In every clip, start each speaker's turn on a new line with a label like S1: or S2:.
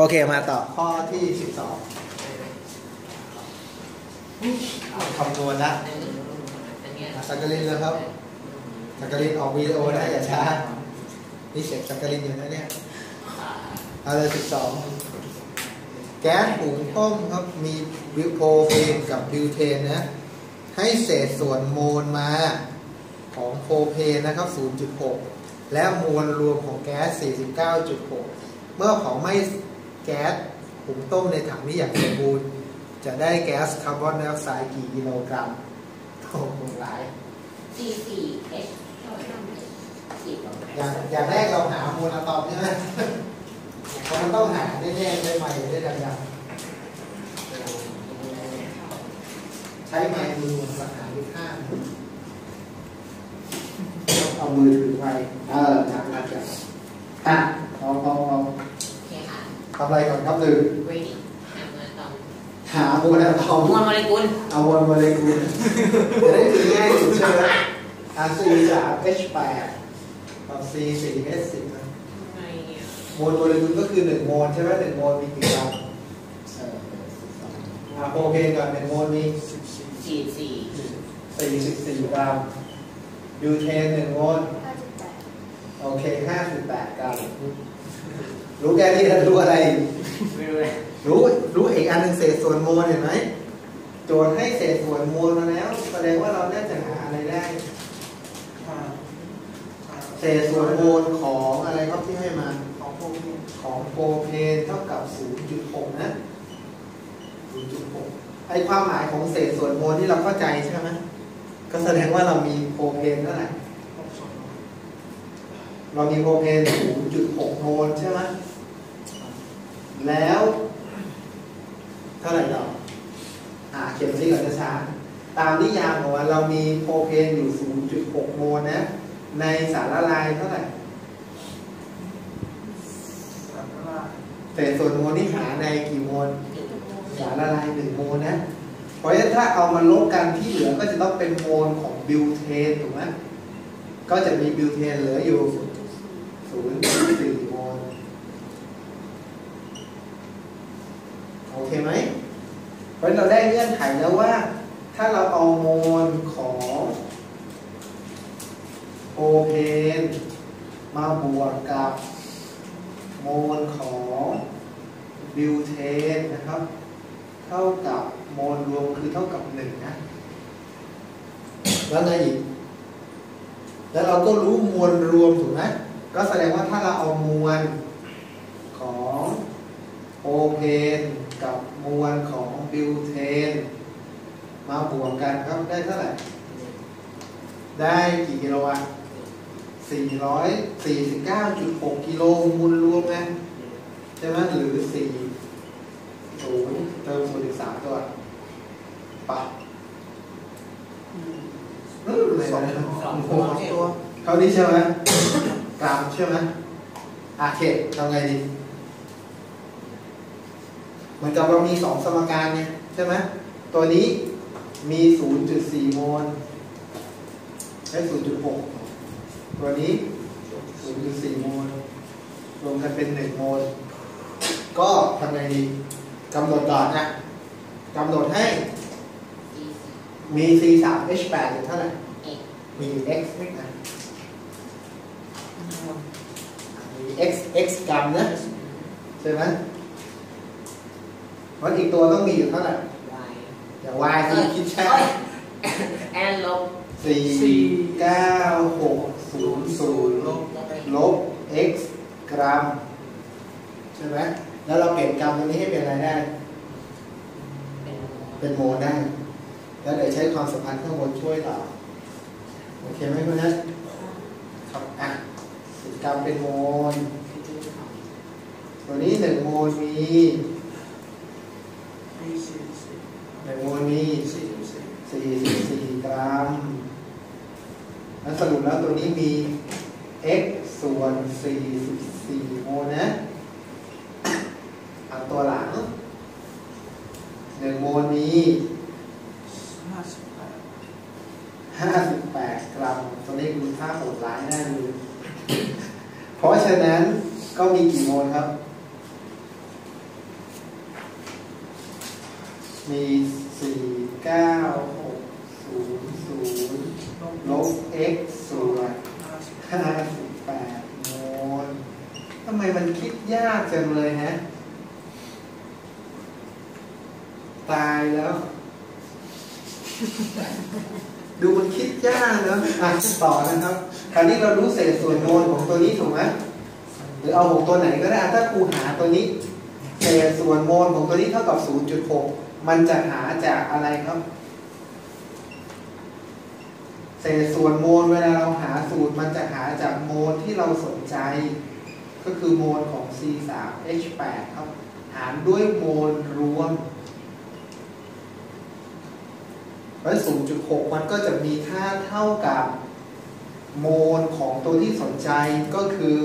S1: โอเคมาต่อข้อที่สิบสองคำนวณละสักกลินแล้วครับสักกลินออกวีดีโอได้อย่าช้านี่เสร็จสักกลินอยู่นะเนี่ยเอาเลยสิบสองแก๊สหุงต้มครับมีบิวโพเฟนกับบิวเทนนะ ให้เศษส่วนโมลมาของโพเพนนะครับ 0.6 และมวลรวมของแก๊ส 49.6 เมื่อเผาไหม้ แก๊สหุงต้มในถังนี้อย่างสมบูรณ์ จะได้แก๊สคาร์บอนไดออกไซด์กี่กิโลกรัมโอ้โหหลาย
S2: สี่สี่เอ็กเท่ากับสี่
S1: อย่างอย่างแรกเราหามวลอะตอมใช่ไหมเพราะมันต้องหาได้แน่ได้ใหม่ได้ดังๆใช้ไม้มือหลักหาด้วยข้างเอามือถือไปเออหนักหนักจังอะลองลองลอง
S2: โอเคค่ะ
S1: ทำอะไรก่อนครับหนึ่ง
S2: ready หาเงินตอน
S1: หามวลอะตอม
S2: มวลโมเลกุล
S1: เอาวนโมเลกุลจะได้คือง่ายสุดใช่ไหมอะ C สาม H แปดกับ C สี่ H สิบนะ
S2: ทำไมอะ
S1: โมลโมเลกุลก็คือหนึ่งโมลใช่ไหมหนึ่งโมลมีกี่กรัมเอออะโปรเพนก่อนหนึ่งโมลมี
S2: สี่สี่
S1: สี่สิบสี่กรัมบิวเทนหนึ่งโมล
S3: ห้าสิบแปด
S1: โอเคห้าสิบแปดกรัม รู้แค่นี้แล้วรู้อะไรอีก
S2: ไม่รู้เลย
S1: รู้รู้อีกอันหนึ่งเศษส่วนโมลเห็นไหมโจทย์ให้เศษส่วนโมลมาแล้ว แสดงว่าเราน่าจะหาอะไรได้เศษส่วนโมลของอะไรครับที่ให้มาของโปรเพนของโปรเพนเท่ากับ 0.6 นะ0.6ไอความหมายของเศษส่วนโมลที่เราเข้าใจใช่ไหมก็แสดงว่าเรามีโปรเพนเท่าไหร่เรามีโปรเพน0.6โมลใช่ไหม แล้ว เท่าไหร่ดอกอ่าเขียนซิก่อนจะช้าตามนิยามของเรามีโปรเพนอยู่ 0.6 โมลนะ ในสารละลายเท่าไหร่สารละลายแต่ส่วนโมลนี่หาในกี่โมลสารละลายหนึ่งโมลนะ เพราะฉะนั้นถ้าเอามาลบกันที่เหลือก็จะต้องเป็นโมลของบิวเทนถูกไหมก็จะมีบิวเทนเหลืออยู่ 0.4 โอเคไหมเพราะเราได้เงื่อนไขแล้วว่า ถ้าเราเอาโมลของโอเพนมาบวกกับโมลของบิวเทนนะครับ เท่ากับโมลรวมคือเท่ากับหนึ่งนะ แล้วไงอีก แล้วเราก็รู้มวลรวมถูกไหมก็แสดงว่าถ้าเราเอามวลของโอเพน กับมวลของบิวเทน มาบวกกันครับได้เท่าไหร่ ได้กี่กิโลอะ449.6 กิโลมูลรวมไงใช่ไหมหรือ4ศูนย์เติมศูนย์อีกสามตัวปะเอออะไรนะ
S2: สอง
S1: โอ้
S2: ตั
S1: โห
S2: ว
S1: เท่านี้ใช่ไหมกรัมใช่ไหมอาเคทำไงดี เหมือนกับเรามีสองสมการเนี่ยใช่ไหมตัวนี้มี 0.4 โมลและ0.6 ตัวนี้ 0.4 โมลรวมกันเป็น 1 โมล ก็ทำไงดีกำหนดก่อนนะกำหนดให้
S2: สี่สี่
S1: มี C 3 H 8 อยู่เท่าไหร่
S2: เอ็ก
S1: มี x ไหมนะมี x x กรัมนะใช่ไหม มันอีกตัวต้องมีอยู่เท่าไหร่
S2: วาย
S1: อย่าง y คือคิดแช่
S2: แอนลบ
S1: สี่เก้าหกศูนย์ศูนย์
S2: ลบลบไป
S1: ลบ x กรัมใช่ไหมแล้วเราเปลี่ยนกรัมตรงนี้ให้เป็นอะไรได้
S2: เป็น
S1: เป็นโมลได้ แล้วเดี๋ยวใช้ความสัมพันธ์ข้างบนช่วยต่อโอเคไหมคุณนัทครับอะสิบกรัมเป็นโมลตัวนี้หนึ่งโมลมี หนึ่งโมลมีสี่สิบสี่กรัมแล้วสรุปแล้วตัวนี้มี x ส่วนสี่สิบสี่โมลนะเอาตัวหลังหนึ่งโมลมีห้าสิบแปดกรัม ตัวนี้คุณค่าโหดร้ายแน่เลยเพราะฉะนั้นก็มีกี่โมลครับ มีสี่เก้าหกศูนย์ศูนย์ลบ x ส่วนห้าสิบแปดโมลทำไมมันคิดยากจังเลยฮะ ตายแล้ว ดูมันคิดยากเนอะอะต่อนะครับ คราวนี้เรารู้เศษส่วนโมลของตัวนี้ถูกไหมหรือเอาของตัวไหนก็ได้ ถ้าครูหาตัวนี้เศษส่วนโมลของตัวนี้เท่ากับ 0.6 มันจะหาจากอะไรครับเศษส่วนโมลเวลาเราหาสูตรมันจะหาจากโมลที่เราสนใจ ก็คือโมลของ C3H8 ครับ หารด้วยโมลรวมเพราะ0.6 มันก็จะมีค่าเท่ากับโมลของตัวที่สนใจก็คือ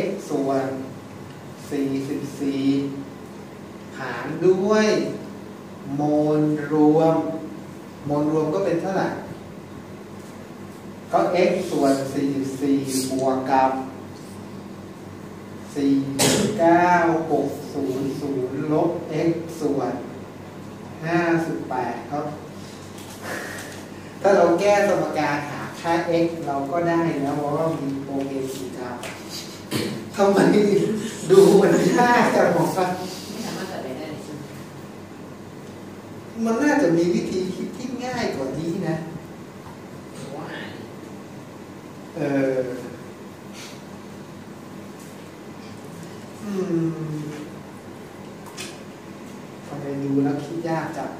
S1: x ส่วน 44 หารด้วย โมลรวม โมลรวมก็เป็นเท่าไหร่ ก็ x ส่วน 44 บวกกับ 49600 ลบ x ส่วน 58 ครับ ถ้าเราแก้สมการหาค่า x เราก็ได้นะเพราะว่ามีโปรเกณฑ์สีครับทำไมดูเหมันยากจังหมอครับ
S2: ไม่สามารถเกิดอะไรได้เลยใช่ไหม
S1: มันน่าจะมีวิธีคิดที่ง่ายกว่านี้นะ
S2: หรือว่าอ่าน
S1: เอออืมทำไมดูแล้วคิดยากจัง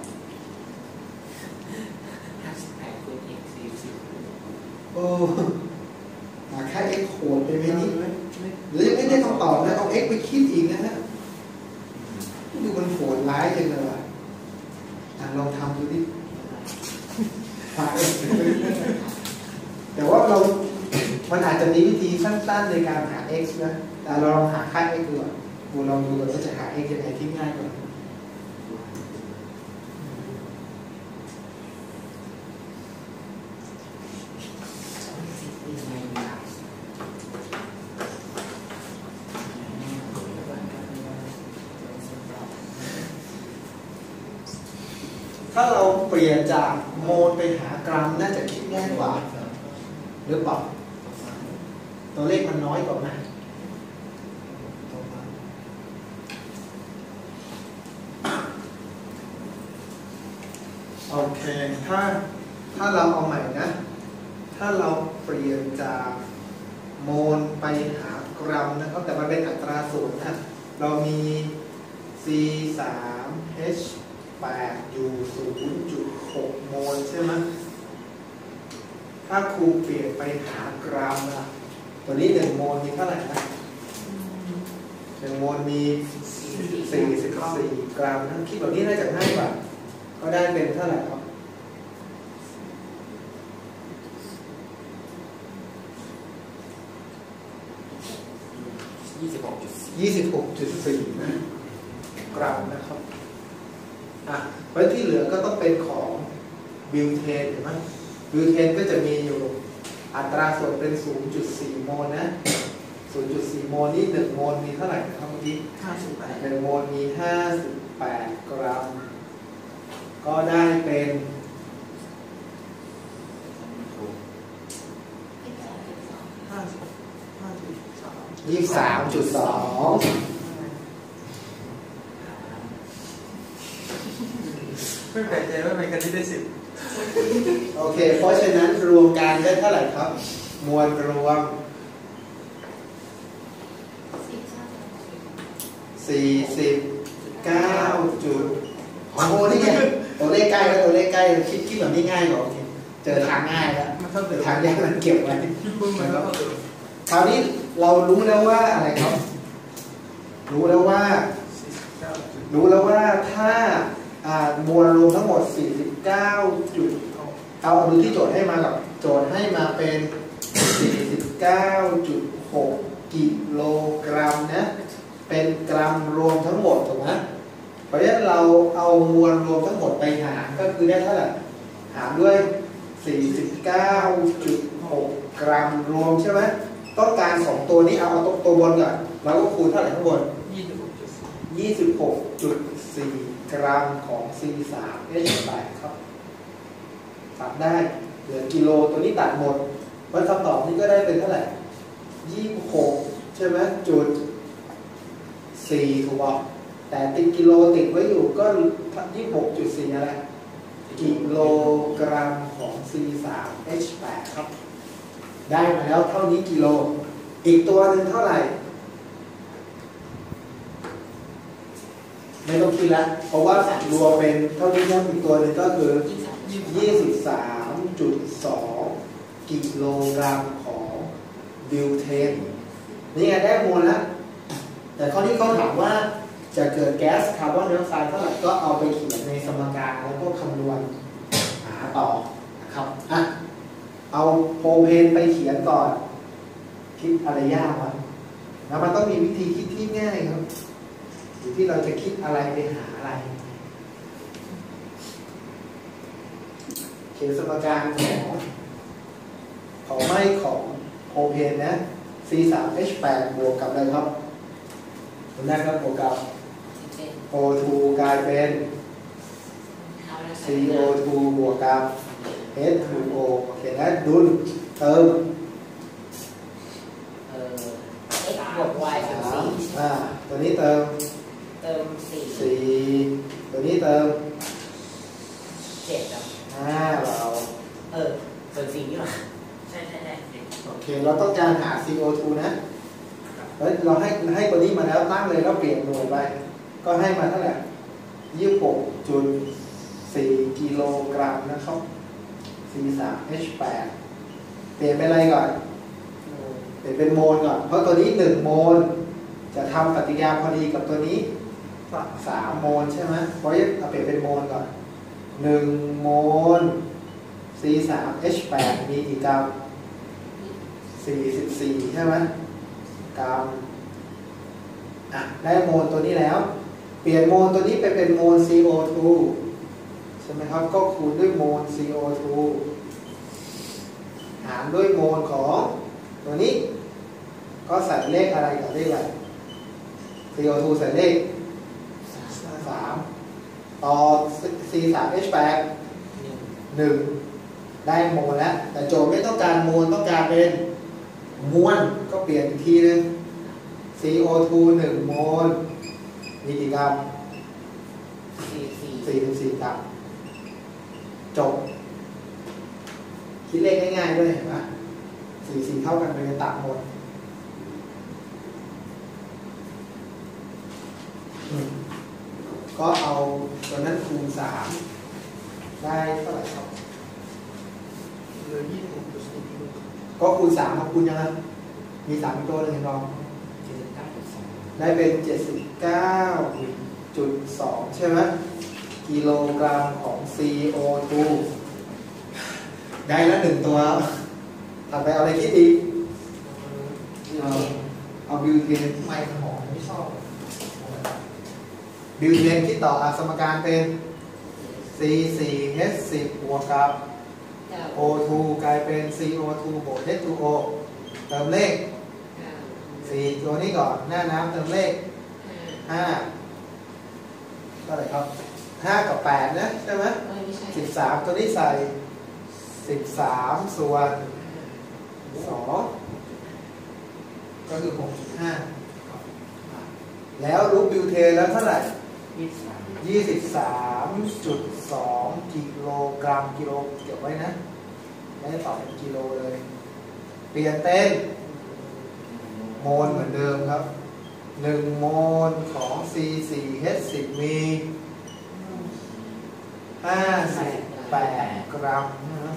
S2: ห้าสิบแปดคูณ x สี่สิบ
S1: โอ้หาค่า x โหดไปไหมนี่หรือยังไม่ได้คำตอบนะ เอา x ไปคิดอีกนะฮะ ดูมันโหดร้ายจังเลยว่ะอะลองทำดูดิหา x แต่ว่าเรา มันอาจจะมีวิธีสั้นๆในการหา x นะ แต่เราลองหาค่า x ดูก่อนดูลองดูก่อนว่าจะหา x ยังไงที่ง่ายกว่า
S2: ยังไงล่ะ
S1: ถ้าเราเปลี่ยนจากโมลไปหากรัมน่าจะคิดง่ายกว่า หรือเปล่า ตัวเลขมันน้อยกว่าไหมโอเค ถ้าถ้าเราเอาใหม่นะ ถ้าเราเปลี่ยนจากโมลไปหากรัมนะครับ แต่มันเป็นอัตราส่วนนะ เรามี C 3 H 8อยู่ 0.6 โมลใช่ไหมถ้าครูเปลี่ยนไปหากรัมอะตัวนี้ 1 โมลมีเท่าไหร่นะ1โมลมี 44 กรัมนะคิดแบบนี้น่าจะง่ายกว่า ก็ได้เป็นเท่าไหร่ครับ
S2: ยี่สิบหกจุด
S1: 26.4นะกรัมนะครับอะเพราะที่เหลือก็ต้องเป็นของบิวเทนเห็นไหมบิวเทนก็จะมีอยู่อัตราส่วนเป็น 0.4 โมลนะ 0.4 โมลนี่ 1 โมลมีเท่าไหร่นะครับเมื่อกี้
S2: ห้าสิบแปด
S1: 1โมลมี 58 กรัม ก็ได้เป็น
S3: ห้าสิบห้าสิบ สาม
S1: 23.2
S3: ไม่แปลกใจว่าเป็นกันที่ได้สิบ
S1: โอเค เพราะฉะนั้นรวมกันได้เท่าไหร่ครับ มวลรวม49จุดโอ้โหนี่ไงตัวเลขใกล้แล้วตัวเลขใกล้แล้วคิดคิดแบบนี้ง่ายกว่าโอเคเจอทางง่ายแล้ว
S3: มันเท่า
S1: เจ
S3: เดิ
S1: อ
S3: ม
S1: ทางยากมันเก็บไว้
S3: บึ้มมันก็เท่าเดิม
S1: คราวนี้ เรารู้แล้วว่าอะไรครับ รู้แล้วว่า รู้แล้วว่าถ้าอ่ามวลรวมทั้งหมด 49 จุด เอาดูที่โจทย์ให้มากับโจทย์ให้มาเป็น 49.6 กิโลกรัมนะ เป็นกรัมรวมทั้งหมดถูกไหมเพราะฉะนั้นเราเอามวลรวมทั้งหมดไปหารก็คือได้เท่าไหร่หารด้วย 49.6 กรัมรวมใช่ไหม ต้องการสองตัวนี้เอาเอาตัวตัวบนก่อนเราก็คูณเท่าไหร่ข้างบน
S3: ยี่สิบหกจุดสี่
S1: 26.4 กรัมของ C3H8 ครับตัดได้เหลือกิโลตัวนี้ตัดหมดเพราะคำตอบนี้ก็ได้เป็นเท่าไหร่26 ใช่ไหมจุด4ถูกบอกแต่ติดกิโลติดไว้อยู่ก็ 26.4 อะไรกิโลกรัมของ C3H8 ครับ ได้มาแล้วเท่านี้กิโล อีกตัวหนึ่งเท่าไหร่ ไม่ต้องคิดละเพราะว่ารวมเป็นเท่านี้นะอีกตัวหนึ่งก็คือ 23.2 กิโลกรัมของบิวเทนนี่ไงได้มวลแล้ว แต่ข้อนี้เขาถามว่าจะเกิดแก๊สคาร์บอนไดออกไซด์เท่าไหร่ก็เอาไปเขียนในสมการแล้วก็คำนวณหาต่อนะครับอะ เอาโพเพนไปเขียนก่อน คิดอะไรยากวะแล้วมันต้องมีวิธีคิดที่ง่ายครับอยู่ที่เราจะคิดอะไรไปหาอะไร เขียนสมการของของไม่ของโพเพนนะ C3H8 บวกกับอะไรครับตัวแรกครับบวกกับ
S2: เป็น
S1: O2 กลายเป็น
S2: เขาแล้ว
S1: CO2 บวกกับ H2O โอเคนะดุลเติม
S2: เอ่อ x บวก y บวก
S1: สาม
S2: สี่
S1: อ่าตัวนี้เติม
S2: เติมสี่
S1: สี่ตัวนี้เติม
S2: เจ็ดอะ
S1: ห้าเรา
S2: เออเติมสี่นี่หรอใช่ใช่ใช่
S1: โอเค เราต้องการหา CO2 นะแล้วเราให้ให้ตัวนี้มาแล้วตั้งเลยแล้วเปลี่ยนหน่วยไป ก็ให้มาเท่าไหร่ยี่สิบหกจุดสี่กิโลกรัมนะครับ C3H8 เปลี่ยนเป็นอะไรก่อน เปลี่ยนเป็นโมลก่อน เพราะตัวนี้หนึ่งโมล จะทำปฏิกิริยาพอดีกับตัวนี้สามโมลใช่ไหมเพราะงั้นเอาเปลี่ยนเป็นโมลก่อนหนึ่งโมล C3H8 มีกี่กรัม44 ใช่ไหมกรัมอะได้โมลตัวนี้แล้ว เปลี่ยนโมลตัวนี้ไปเป็นโมล CO2 ใช่ไหมครับ ก็คูณด้วยโมล CO2 หารด้วยโมลของตัวนี้ ก็ใส่เลขอะไรกับเลขอะไร CO2 ใส่เลข3ต่อ C3H8
S2: หนึ่ง
S1: 1ได้โมลแล้ว แต่โจทย์ไม่ต้องการโมลต้องการเป็นมวลก็เปลี่ยนอีกทีนึง CO2 1โมลมีกี่กรัม
S2: สี่สี่
S1: 44กรัม จบ คิดเลขง่ายๆด้วยเห็นไหม44เท่ากันเป็นตัดหมดอืมก็เอาตัวนั้นคูณ3ได้เท่าไหร่ครับ
S3: เหลือยี่สิบหกจุดสี่กิโล
S1: ก็คูณ3ครับคูณยังไงมี3ตัวหนึ่งรอง
S2: เจ็ดสิบเก้าจุดสอง
S1: ได้เป็น79.2ใช่ไหม กิโลกรัมของ CO2 ได้ล้วหนึ่งตัวถัดไปเอาอะไรคิดอีกเอาบิวเทน
S2: ทำไมสมองไม่ชอบ
S1: บิวเทนคิดต่ออสมการเป็น C4H10 บวกกับ O2 กลายเป็น CO2 บวก H2O เติมเลข 4 ตัวนี้ก่อน หน้าน้ำเติมเลข
S2: ห้า
S1: 5เท่าไหร่ครับ 5กับ8นะใช่ไหม
S2: เอ้ยไม่ใช่
S1: 13ตัวนี้ใส่13ส่วน2ก็คือ6.5แล้วรูปบิวเทนแล้วเท่าไหร่
S2: ยี่สิบสาม
S1: 23.2กิโลกรัมกิโลเก็บไว้นะไม่ได้ตอบเป็นกิโลเลย เปลี่ยนเป็นโมลเหมือนเดิมครับ1โมลของ C4H10 มี 58กรัมนะครับ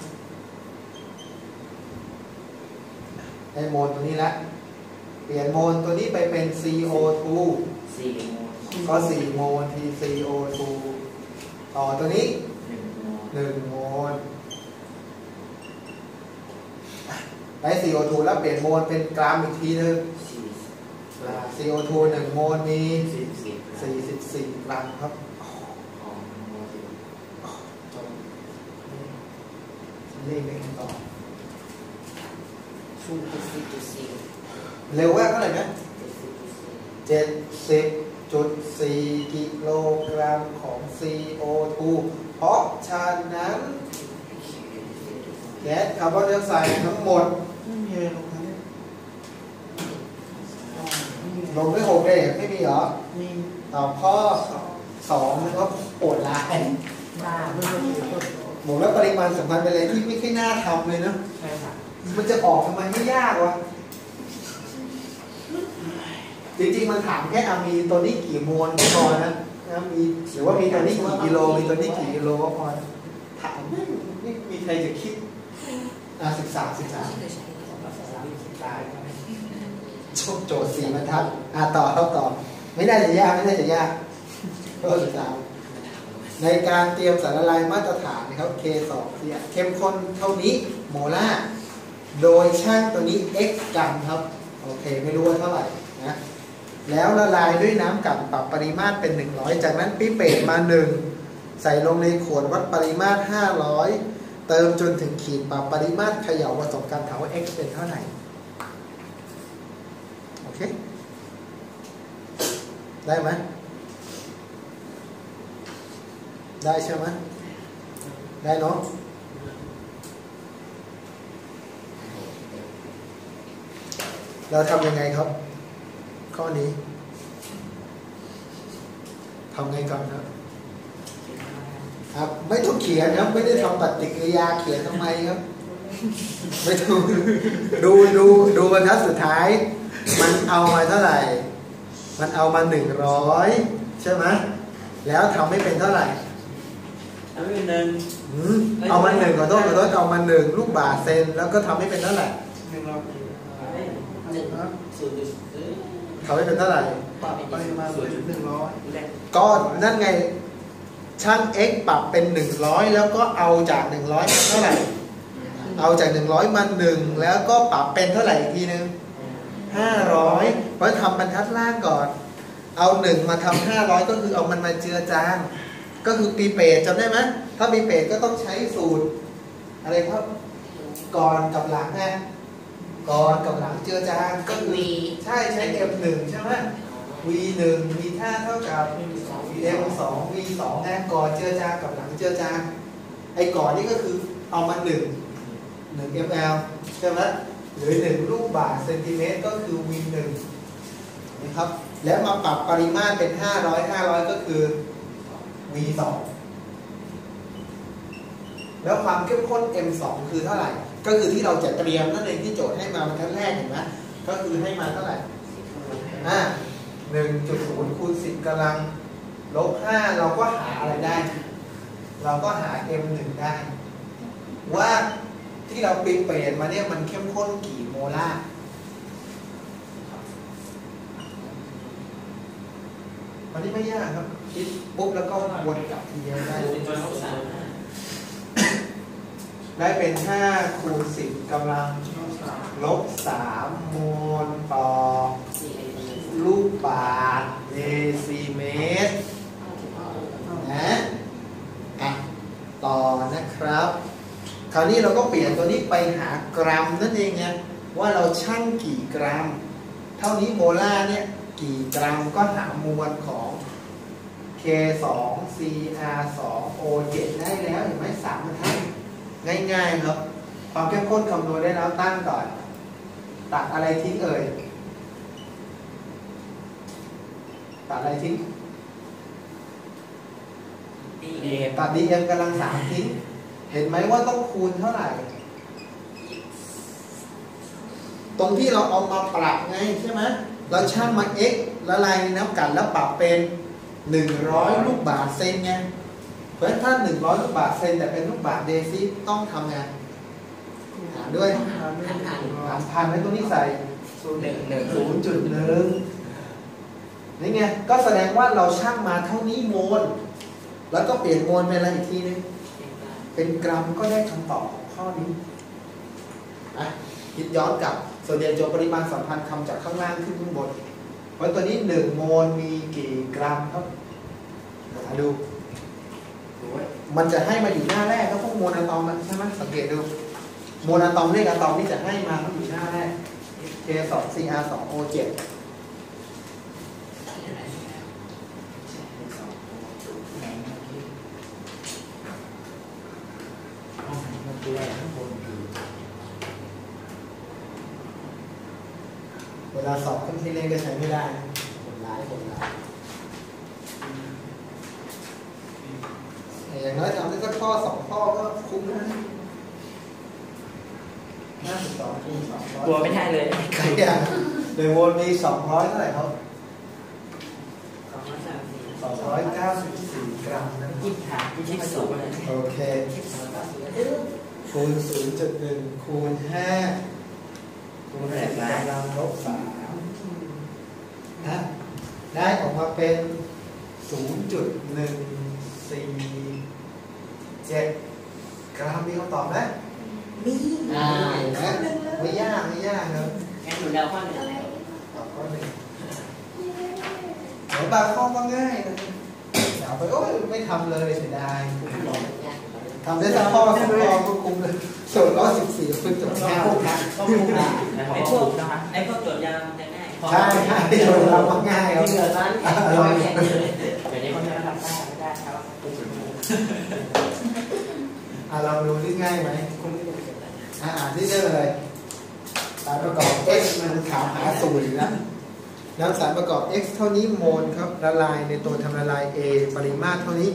S1: ได้โมลตัวนี้ละเปลี่ยนโมลตัวนี้ไปเป็น CO2
S2: สี่โมง
S1: ก็4โมลที CO2 ต่อตัวนี้
S2: หนึ่งโมง
S1: 1โมลได้ CO2 แล้วเปลี่ยนโมลเป็นกรัมอีกทีนึง
S2: สี่
S1: อ่า CO2 1โมลมี
S2: สี่สิบ
S1: 44กรัมครับ
S2: ของโมสิบ
S1: จบ เลขเลขต่อ
S2: ชูจุดสี่จุดสี่
S1: เร็วว่าเท่าไหร่นะ
S2: เจ็ดสิบจุดสี่
S1: 70 6.4กิโลกรัมของ CO2 เพราะฉะนั้นแก๊สคาร์บอนไดออกไซด์ทั้งหมด
S3: ไม่มีอะไรลงทั้งนี้
S1: ลงด้วยหกเลยไม่มีเหรอ
S3: มี
S1: ตอบข้อสองนะครับปวดร้าย
S2: บ้า
S3: ไม่ต้องมีก็
S1: บอกแล้วปริมาณสำคัญเป็นอะไรที่ไม่ค่อยน่าทำเลยนะ
S3: ใช่ค่ะ
S1: มันจะออกทำไมไม่ยากวะจริงๆมันถามแค่อามีตัวนี้กี่มวลก็พอนะนะมีหรือว่ามีตัวนี้กี่กิโลมีตัวนี้กี่กิโลก็พอนะถามไม่ไม่มีใครจะคิดอ่าศึกษาศึกษา
S3: ตาย
S1: โจทย์สี่บรรทัดอ่าต่อเข้าต่อ ไม่ได้จะยากไม่ได้จะยากก็ศึกษา ในการเตรียมสารละลายมาตรฐานนะครับ K2 เนี่ยเข้มข้นเท่านี้โมลาร์โดยช่างตัวนี้ x กรัมครับ โอเค ไม่รู้ว่าเท่าไหร่นะแล้วละลายด้วยน้ำกลั่นปรับปริมาตรเป็น 100 จากนั้นปิเปตมา 1 ใส่ลงในขวดวัดปริมาตร 500 เติมจนถึงขีดปรับปริมาตรเขย่าผสมกันถามว่า x เป็นเท่าไหร่ โอเค ได้ไหม ได้ใช่ไหมได้เนาะเราทำยังไงครับ ข้อนี้ทำไงก่อนครับครับไม่ต้องเขียนครับไม่ได้ทำปฏิกิริยาเขียนทำไมครับ ไม่ต้องดูดูดูบรรทัดสุดท้าย มันเอามาเท่าไหร่ มันเอามาหนึ่งร้อยใช่ไหมแล้วทำให้เป็นเท่าไหร่
S3: อันนี้หนึ่ง
S1: อืมเอามาหนึ่งขอโทษขอโทษเอามาหนึ่งลูกบาศก์เซนแล้วก็ทำให้เป็นเท่าไหร่
S3: หนึ่งรอบ
S2: หนึ่ง
S3: ครับ
S2: ศูนย์จุด
S1: ทำให้เป็นเท่าไหร่
S3: ปรับปริมาณเป็นหนึ่งร้อยแรก
S1: ก็นั่นไงช่าง x ปรับเป็น 100 แล้วก็เอาจาก 100มาเท่าไหร่ เอาจาก 100มา1แล้วก็ปรับเป็นเท่าไหร่อีกทีนึง500เพราะทำบรรทัดล่างก่อน เอา 1 มาทำ500 ก็คือเอามันมาเจือจาง ก็คือปีเปรตจำได้ไหมถ้าปีเปรตก็ต้องใช้สูตร อะไรครับก่อนกับหลังไงก่อนกับหลังเจือจางก็คือ
S2: วี
S1: ใช่ใช้ F1 ใช่ไหม V1 V5 เท่ากับ M2 V2 ไงก่อนเจือจางกับหลังเจือจางไอ้ก่อนนี่ก็คือเอามา1 1 ml ใช่ไหมหรือ1ลูกบาศก์เซนติเมตรก็คือ V1 นะครับแล้วมาปรับปริมาตรเป็น 500 500 ก็คือ V2 แล้วความเข้มข้น M2 คือเท่าไหร่ ก็คือที่เราจะเตรียมนั่นเองที่โจทย์ให้มาบรรทัดแรกเห็นไหมก็คือให้มาเท่าไหร่อ่าหนึ่งจุดศูนย์คูณสิบกำลังลบห้าเราก็หาอะไรได้ เราก็หา m หนึ่งได้ ว่าที่เราปีเปลี่ยนมาเนี่ยมันเข้มข้นกี่โมลาร์ มันนี่ไม่ยากครับ คิดปุ๊บแล้วก็วนกลับทีเดียวได้ได้เป็นห้าคูณสิบกำลังลบสามโมลต่อลูกบาศก์เดซิเมตรนะอะต่อนะครับ คราวนี้เราก็เปลี่ยนตัวนี้ไปหากรัมนั่นเองไงว่าเราชั่งกี่กรัม เท่านี้โมลาเนี่ยกี่กรัมก็หามวลของ K2 Cr2 O7 ได้แล้วเห็นไหมสามบรรทัดง่ายๆครับ ความเข้มข้นคำนวณได้แล้วตั้งก่อน ตัดอะไรทิ้งเอ่ย ตัดอะไรทิ้ง
S2: ดี
S3: เอ็ม
S1: ตัดดีเอ็มกำลังสามทิ้ง เห็นไหมว่าต้องคูณเท่าไหร่ ตรงที่เราเอามาปรับไงใช่ไหมเราช่างมา x ละลายในน้ำกลั่นแล้วปรับเป็น 100 ลูกบาศก์เซนไงเพราะฉะนั้นถ้า 100 ลูกบาศก์เซนแต่เป็นลูกบาศก์เดซิต้องทำไงหารด้วย
S3: หารด้วยหนึ่งร้อ
S1: หายรพันให้ตัวนี้ใส่
S3: ศูนย์หนึ่งหนึ่ง
S1: ศูนย์จุดหนึ่งนี่ไง ก็แสดงว่าเราช่างมาเท่านี้โมล แล้วก็เปลี่ยนโมลเป็นอะไรอีกทีนึง เป็นกรัมก็ได้คำตอบของข้อนี้นะคิดย้อนกลับส่วนใหญ่โจทย์ปริมาณสัมพันธ์คำจากข้างล่างขึ้นข้างบน เพราะตัวนี้หนึ่งโมลมีกี่กรัมครับมาดูมันจะให้มาอยู่หน้าแรกก็พวกโมนาตอมมันใช่ไหมสังเกตดูโมนาตอมเลขอะตอมนี่จะให้มาต้องอยู่หน้าแรก K2 Cr2 O7 ลาสอบขึ้นที่เล่นก็ใช้ไม่ได้นะผลร้ายผลร้ายแต่อย่างน้อยทำได้สักข้อสองข้อก็คุ้มนะห้าสิบสองคูณสองร้อย
S4: กลัวไม่ได้เลย
S1: ใครอะโดยวนมีสองร้อยเท่าไหร่ครับ
S4: สองร้อยสามสี่
S1: สองร้อยเก้าสิบสี่กรัมนะ
S4: ยี่สิบห้ายี่สิบสูงเลย
S1: โอเคคูณศูนย์จุดหนึ่งคูณห้า คูณสิบกำลังลบสามนะได้ออกมาเป็นศูนย์จุดหนึ่งสี่เจ็ดกรัมมีคำตอบไหม
S4: มี
S2: อ่า
S1: เห็นไหมไม่ยากไม่ยากครับ
S4: งั้นหนูเดาข้อหนึ่ง
S1: ตอบข้อหนึ่งเดี๋ยวบางข้อก็ง่ายนะเดี๋ยวไปโอ้ยไม่ทำเลยเสียดายทำได้สักข้อสักข้อก็คุ้มเลย โจทย์ร้อยสิบสี่คุณโจทย์
S4: ก็
S1: แค่
S4: คุ้มนะก็คุ้มนะไอ้พวกนะคะไอ้พวกโจทย์ยาวมันจะง่าย
S1: ใช่ใช่โจทย์เราก็ง่ายครับ
S2: ที่เกิดร้านแข่งร้อยแข่งเลย
S4: เดี๋ยวนี้คนจะทำได้ไม่ได้ครับ
S1: อะเราดูที่ง่ายไหม
S4: คุณไม่รู้เกิดอะไร
S1: อ่าอ่านที่ได้เลยสารประกอบ x มันถามหาสูตรอีกแล้วน้ำสารประกอบ x เท่านี้โมลครับละลายในตัวทำละลาย a ปริมาตรเท่านี้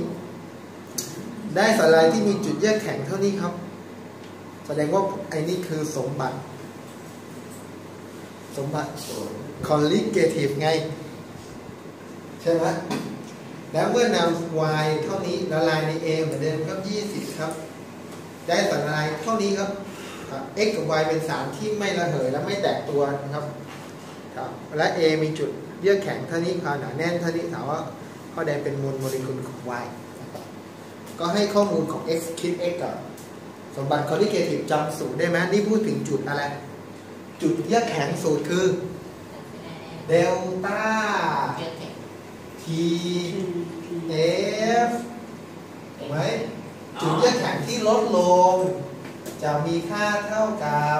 S1: ได้สารละลายที่มีจุดแยกแข็งเท่านี้ครับ แสดงว่าไอ้นี่คือสมบัติ สมบัติ colligative ไง ใช่ไหมแล้วเมื่อนำ y เท่านี้ละลายใน a เหมือนเดิมครับ 20 ครับ ได้สารละลายเท่านี้ครับ x กับ y เป็นสารที่ไม่ระเหยและไม่แตกตัวนะครับครับ และ a มีจุดเยื่อแข็งเท่านี้ความหนาแน่นเท่านี้ถามว่าข้อใดเป็นมวลโมเลกุลของ y นะครับก็ให้ข้อมูลของ x คิด x กับ สมบัติ colligative จำสูตรได้ไหมนี่พูดถึงจุดอะไร จุดเยือกแข็งสูตรคือเดลต้า T F ถูกไหมจุดเยือกแข็งที่ลดลง จะมีค่าเท่ากับ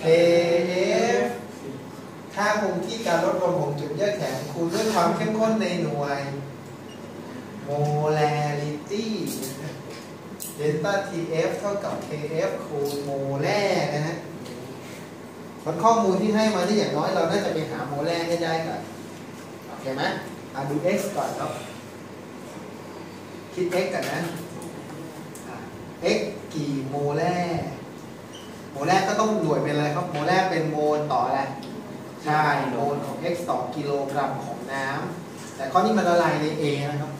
S1: K F ค่าคงที่การลดลงของจุดเยือกแข็งคูณด้วยความเข้มข้นในหน่วย molarity เเดลต้า TF เท่ากับ KF คูณโมแรนะฮะผลข้อมูลที่ให้มาที่อย่างน้อยเราน่าจะไปหาโมแรให้ได้ก่อนโอเคไหมอะดู x ก่อนครับคิด x กันนะอะ x กี่โมแรโมแรก็ต้องหน่วยเป็นอะไรครับ โมแรเป็นโมลต่ออะไรใช่โมลของ x ต่อกิโลกรัมของน้ำแต่ข้อนี้มันละลายใน A นะครับ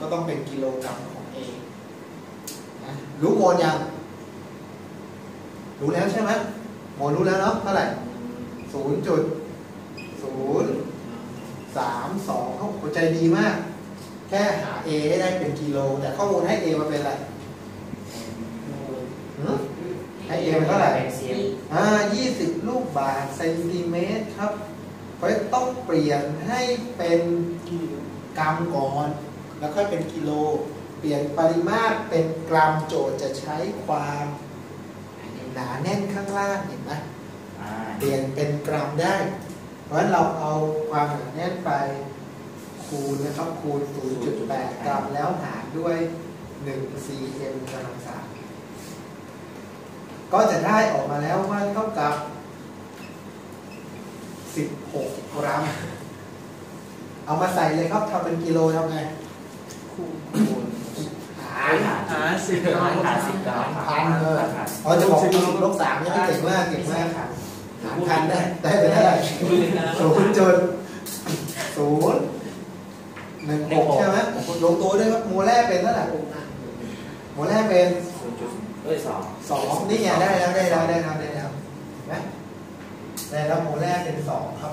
S1: ก็ต้องเป็นกิโลกรัมของ รู้โมลยัง รู้แล้วใช่ไหมโมลรู้แล้วเนาะเท่าไหร่ศูนย์จุดศูนย์สามสองเขาหัวใจดีมาก แค่หา A ให้ได้เป็นกิโล แต่ข้อมูลให้ A มาเป็นอะไรหืมให้ A มันเท่าไหร่
S4: เป็นเสียง
S1: อ่า20ลูกบาศก์เซนติเมตรครับเพราะฉะนั้นต้องเปลี่ยนให้เป็นกรัมก่อน แล้วค่อยเป็นกิโล เปลี่ยนปริมาตรเป็นกรัมโจทย์จะใช้ความหนาแน่นข้างล่างเห็นไหมเปลี่ยนเป็นกรัมได้ เพราะฉะนั้นเราเอาความหนาแน่นไปคูณนะครับคูณ 0.8 กรัมแล้วหารด้วย 1 cm กำลังสามก็จะได้ออกมาแล้วว่าเท่ากับ 16 กรัม เอามาใส่เลยครับทำเป็นกิโลทำไง
S4: คูณ
S1: หาร
S4: หาร
S3: สิบ
S4: หารหารสิบหาร
S1: พันเอออ๋อจะบอกคูณลบสามใช่ไหมเก่งมากเก่งมากหารพันได้ได้เป็นเท่าไหร่ศูนย์จุดศูนย์หนึ่งหกใช่ไหมลงตัวด้วยว่าโมแรกเป็นเท่าไหร่โมแรกเป็น
S4: ศูนย์จุดเอ้ยสอง
S1: สองนี่ไงได้แล้วได้แล้วได้แล้วได้แล้วนไหมได้แล้วโมแรกเป็นสองครับ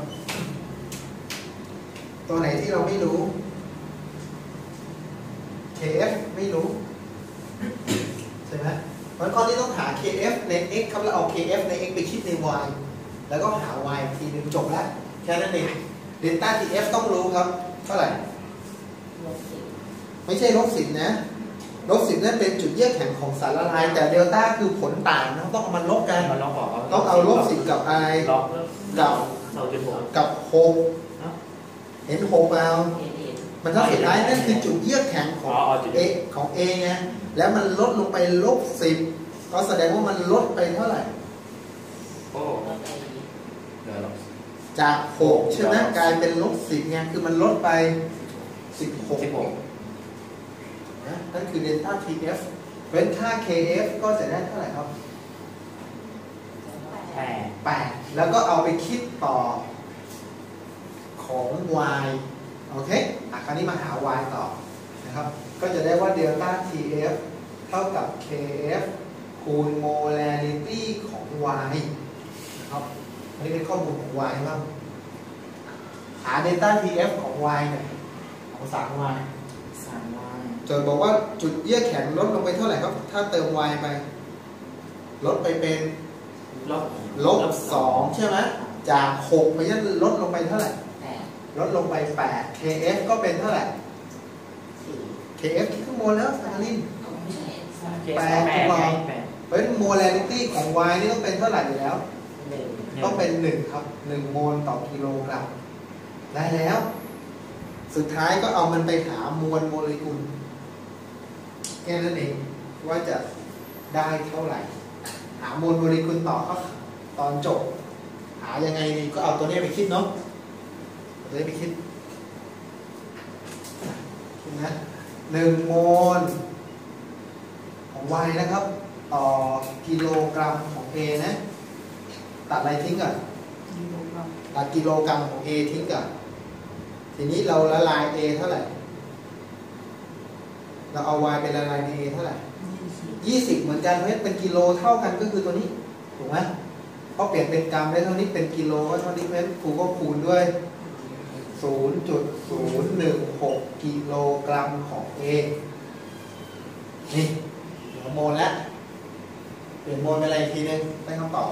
S1: ตัวไหนที่เราไม่รู้ KF ไม่รู้ ใช่ไหมเพราะข้อนี้ต้องหา KF ใน x ครับแล้วเอา KF ใน x ไปคิดใน y แล้วก็หา y อีกทีหนึงจบแล้วแค่นั้นเองเดลต้า TF ต้องรู้ครับ เท่าไหร่ไม่ใช่ลบสิบนะลบสิบนั่นเป็นจุดเยือกแข็งของสารละลาย แต่เดลต้าคือผลต่างนะต้องเอามันลบกัน
S4: มันลบบอก
S1: ต้องเอาลบสิบกับอะไร
S4: ลบ
S1: กับ
S4: สองจุดหก
S1: กับหกเห็นหกเอา มันต้องสุดท้ายนั่นคือจุดเยือกแข็งข
S4: อ๋
S1: อ
S4: องอ๋อจุด
S1: เอของ A ไงแล้วมันลดลงไปลบสิบก็แสดงว่ามันลดไปเท่าไหร่
S4: โอ้เหลือลบ
S1: จากหกใช่ไหมกลายเป็นลบสิบไงคือมันลดไปสิบหก
S4: สิบหก
S1: นะนั่นคือเดลต้า TF เพราะฉะนั้นค่า KF ก็จะได้เท่าไหร่ครับ
S4: แปด
S1: แปดแล้วก็เอาไปคิดต่อของ y โอเคอะคราวนี้มาหา y ต่อนะครับ ก็จะได้ว่าเดลต้า TF เท่ากับ KF คูณ molarity ของ y นะครับ อันนี้เป็นข้อมูลของ y บ้างหาเดลต้า TF ของ y หน่อยของสาม y
S4: สามวัน
S1: โจทย์บอกว่าจุดเยื่อแข็งลดลงไปเท่าไหร่ครับ ถ้าเติม y ไป ลดไปเป็น
S4: ลบ
S1: ลบสองใช่ไหมจากหกมันจะลดลงไปเท่าไหร่
S2: แปด
S1: ลดลงไปแปด kf ก็เป็นเท่าไหร่
S2: สี่
S1: kf คิดข้างบนแล้วสาลิน
S2: ไม่ใช่
S4: แปดแปดแปด
S1: เพราะฉะนั้น molarity ของ y นี่ต้องเป็นเท่าไหร่อยู่แล้ว
S2: หนึ่ง
S1: ต้องเป็นหนึ่งครับหนึ่งโมลต่อกิโลกรัมได้แล้ว สุดท้ายก็เอามันไปหามวลโมเลกุลแค่นั้นเองว่าจะได้เท่าไหร่ หามวลโมเลกุลต่อครับ ตอนจบ หายังไงดีก็เอาตัวนี้ไปคิดเนาะ เอาตัวนี้ไปคิดนะหนึ่งโมลของ y นะครับ ต่อกิโลกรัมของ a นะ ตัดอะไรทิ้งก่อนตัดกิโลกรัมของ A ทิ้งก่อนทีนี้เราละลาย A เท่าไหร่ เราเอา Y ไปละลายใน A เท่าไหร่ยี่สิบเหมือนกันเพราะฉะนั้นเป็นกิโลเท่ากันก็คือตัวนี้ ถูกไหมเพราะเปลี่ยนเป็นกรัมได้เท่านี้เป็นกิโลก็เท่านี้เพราะฉะนั้นครูก็คูณด้วย 0.016 กิโลกรัมของ A นี่เหลือโมลแล้วเปลี่ยนโมลเป็นอะไรอีกทีนึงได้คำตอบ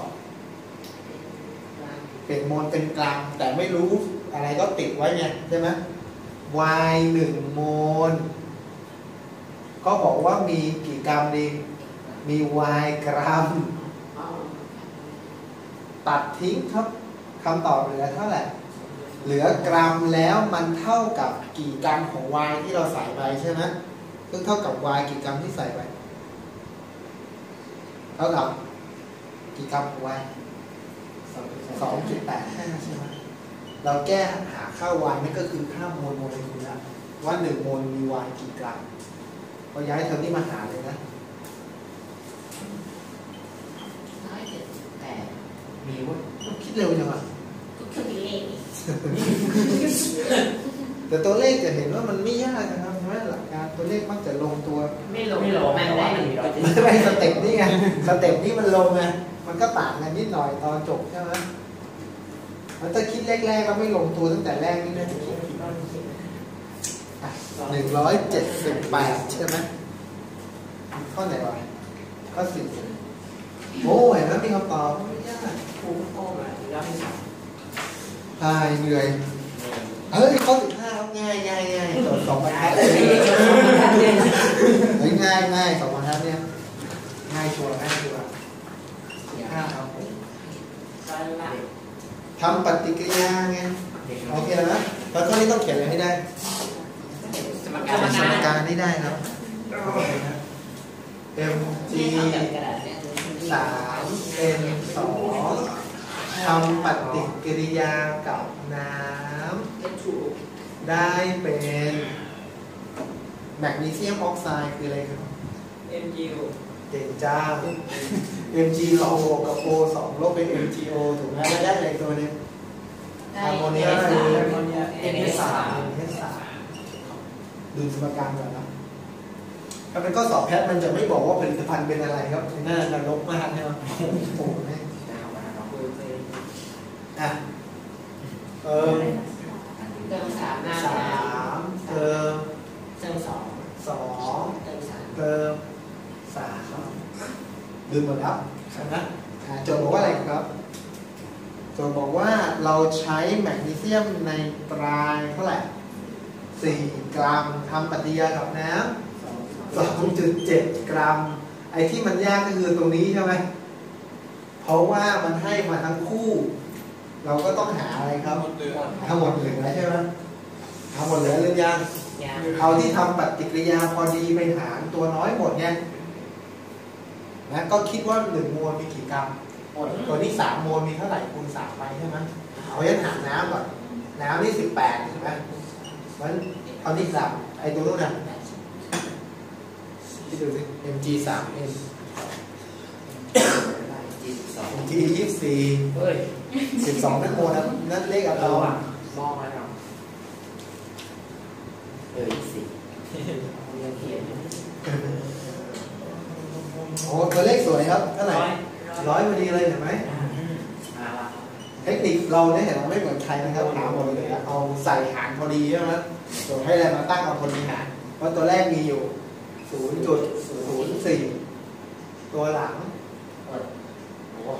S1: เปลี่ยนโมลเป็นกรัมแต่ไม่รู้อะไรก็ติดไว้ไงใช่ไหม y หนึ่งโมลก็บอกว่ามีกี่กรัมดี มี y กรัม ตัดทิ้งครับคำตอบเหลือเท่าไหร่ เหลือกรัมแล้วมันเท่ากับกี่กรัมของ y ที่เราใส่ไปใช่ไหมซึ่งเท่ากับ y กี่กรัมที่ใส่ไปเท่ากับกี่กรัมของ y สองจุดแปดห้าใช่ไหมเราแก้หาค่า y นั่นก็คือค่ามวลโมเลกุลแล้วว่าหนึ่งโมลมี y กี่กรัมก็ย้ายเทอมนี้มาหาเลยนะ
S2: ร้อยเจ็ดสิบแปด
S1: มีว่าคิดเร็วจังอะ
S2: ก็คือเลขอีก
S1: แต่ตัวเลขจะเห็นว่ามันไม่ยากนะครับใช่ไหมหลักการตัวเลขมักจะลงตัว
S2: ไม่ลง
S4: ไม่ลง
S2: มัน
S4: แต่
S2: ได้
S4: ว่า
S2: ห
S4: มัน
S2: นึ่ง
S4: มี
S2: ร้
S4: ร้
S2: อ
S4: อยย
S2: เจ็ด
S1: ไม่ใช่สเต็ปนี่ไงสเต็ปนี่มันลงไงมันก็ต่างกันนิดหน่อยตอนจบใช่ไหมแล้วถ้าคิดแรกๆก็ไม่ลงตัวตั้งแต่แรกนี่น่าจะคิดผิดหนึ่งร้อยเจ็ดสิบแปดใช่ไหมข้อไหนวะข้อสิบโอ้เห็นไหมมีคำตอบไม่ยาก
S2: ครูโอ้ย
S4: รอบที่สาม
S1: ตายเหนื่อยเฮ้ยข้อสิบห้าครับง่ายง่ายง่ายโจทย์สองบรรทัดเฮ้ยง่ายง่ายสองบรรทัดเนี่ยง่ายชัวร์ง่ายชัวร์สิบห้าครับผม
S2: ร้อยละ
S1: ทำปฏิกิริยาไง
S4: เด็ก
S1: โอเคแล้วนะแล้วข้อนี้ต้องเขียนอะไรให้ได้
S2: สม
S1: เขียนส
S2: การ
S1: มการให้ได้ครับ m g
S2: ที่ทำแบบกระดาษเนี่ย
S1: สาม n สอง ทำปฏิกิริยากับน้
S2: ก็ถูกำ
S1: ได้เป็นแมกนีเซียมออกไซด์คืออะไรครับ
S4: MU
S1: เก่งจ้า mg สองบวกกับ o สองลบเป็น mgo ถูกไหมแล้วได้อะไรตัวหนึง
S2: ได้
S1: ฮาร์โมเนีย
S2: ได้
S1: คือ
S2: สาม
S4: ฮาร์โมเนีย
S1: n สาม n สามดูสมการก่อนนะถ้าเป็นข้อสอบแพทย์มันจะไม่บอกว่าผลิตภัณฑ์เป็นอะไรครับน่านรกมากใช่ไหมโอ้โหแม่ง
S4: ดาวมาเนาะ
S1: อะเออ
S2: เติมสามหน้า
S1: สามเติม
S2: เติมสอง
S1: สอง
S2: เติมสาม
S1: เติมสามลืมหมดแล้วใช่ไหมอะโจทย์บอกว่าอะไรครับ โจทย์บอกว่าเราใช้แมกนีเซียมในตรายเท่าไหร่สี่กรัมทำปฏิกิริยากับน้ำ สองจุดเจ็ดกรัม ไอ้ที่มันยากก็คือตรงนี้ใช่ไหม เพราะว่ามันให้มาทั้งคู่ เราก็ต้องหาอะไรครับทั้งหมดเหลือใช่ไหมทั้งหมดเหลือหรือยัง
S2: ยาง
S1: เอาที่ทำปฏิกิริยาพอดีไปหารตัวน้อยหมดไงนะก็คิดว่าหนึ่งมวลมีกี่กรัม
S2: อด
S1: ตัวนี้สามโมลมีเท่าไหร่คูณสามไปใช่ไหมเอายันหาน้ำก่อนน้ำนี่สิบแปดใช่ไหมมันเอานี่สามไอ้ตัวนู้นน่ะคิดดูสิ mg สาม m
S4: จีสิบสอง
S1: mg ยี่สิบสี่
S4: เฮ้ย
S1: สิบสองเป็นโมลนะนั่นเลขอะต
S4: เรา
S1: อม
S4: อะมองแล้วเราเออสิเรียนเขียน
S1: โอ้ตัวเลขสวยครับเท่าไหร่
S4: ร้อย
S1: ร้อยพอดีเลยเห็นไหม
S4: อ่าละ
S1: เทคนิคเราเนี่ยเห็นเราไม่เหมือนใครนะครับหาหมดเลยนะเอาใส่หารพอดีใช่ไหมส่วนให้อะไรมาตั้งเอาพอดีหารเพราะตัวแรกมีอยู่ 0.04 ตัวหลัง
S2: อดโอ้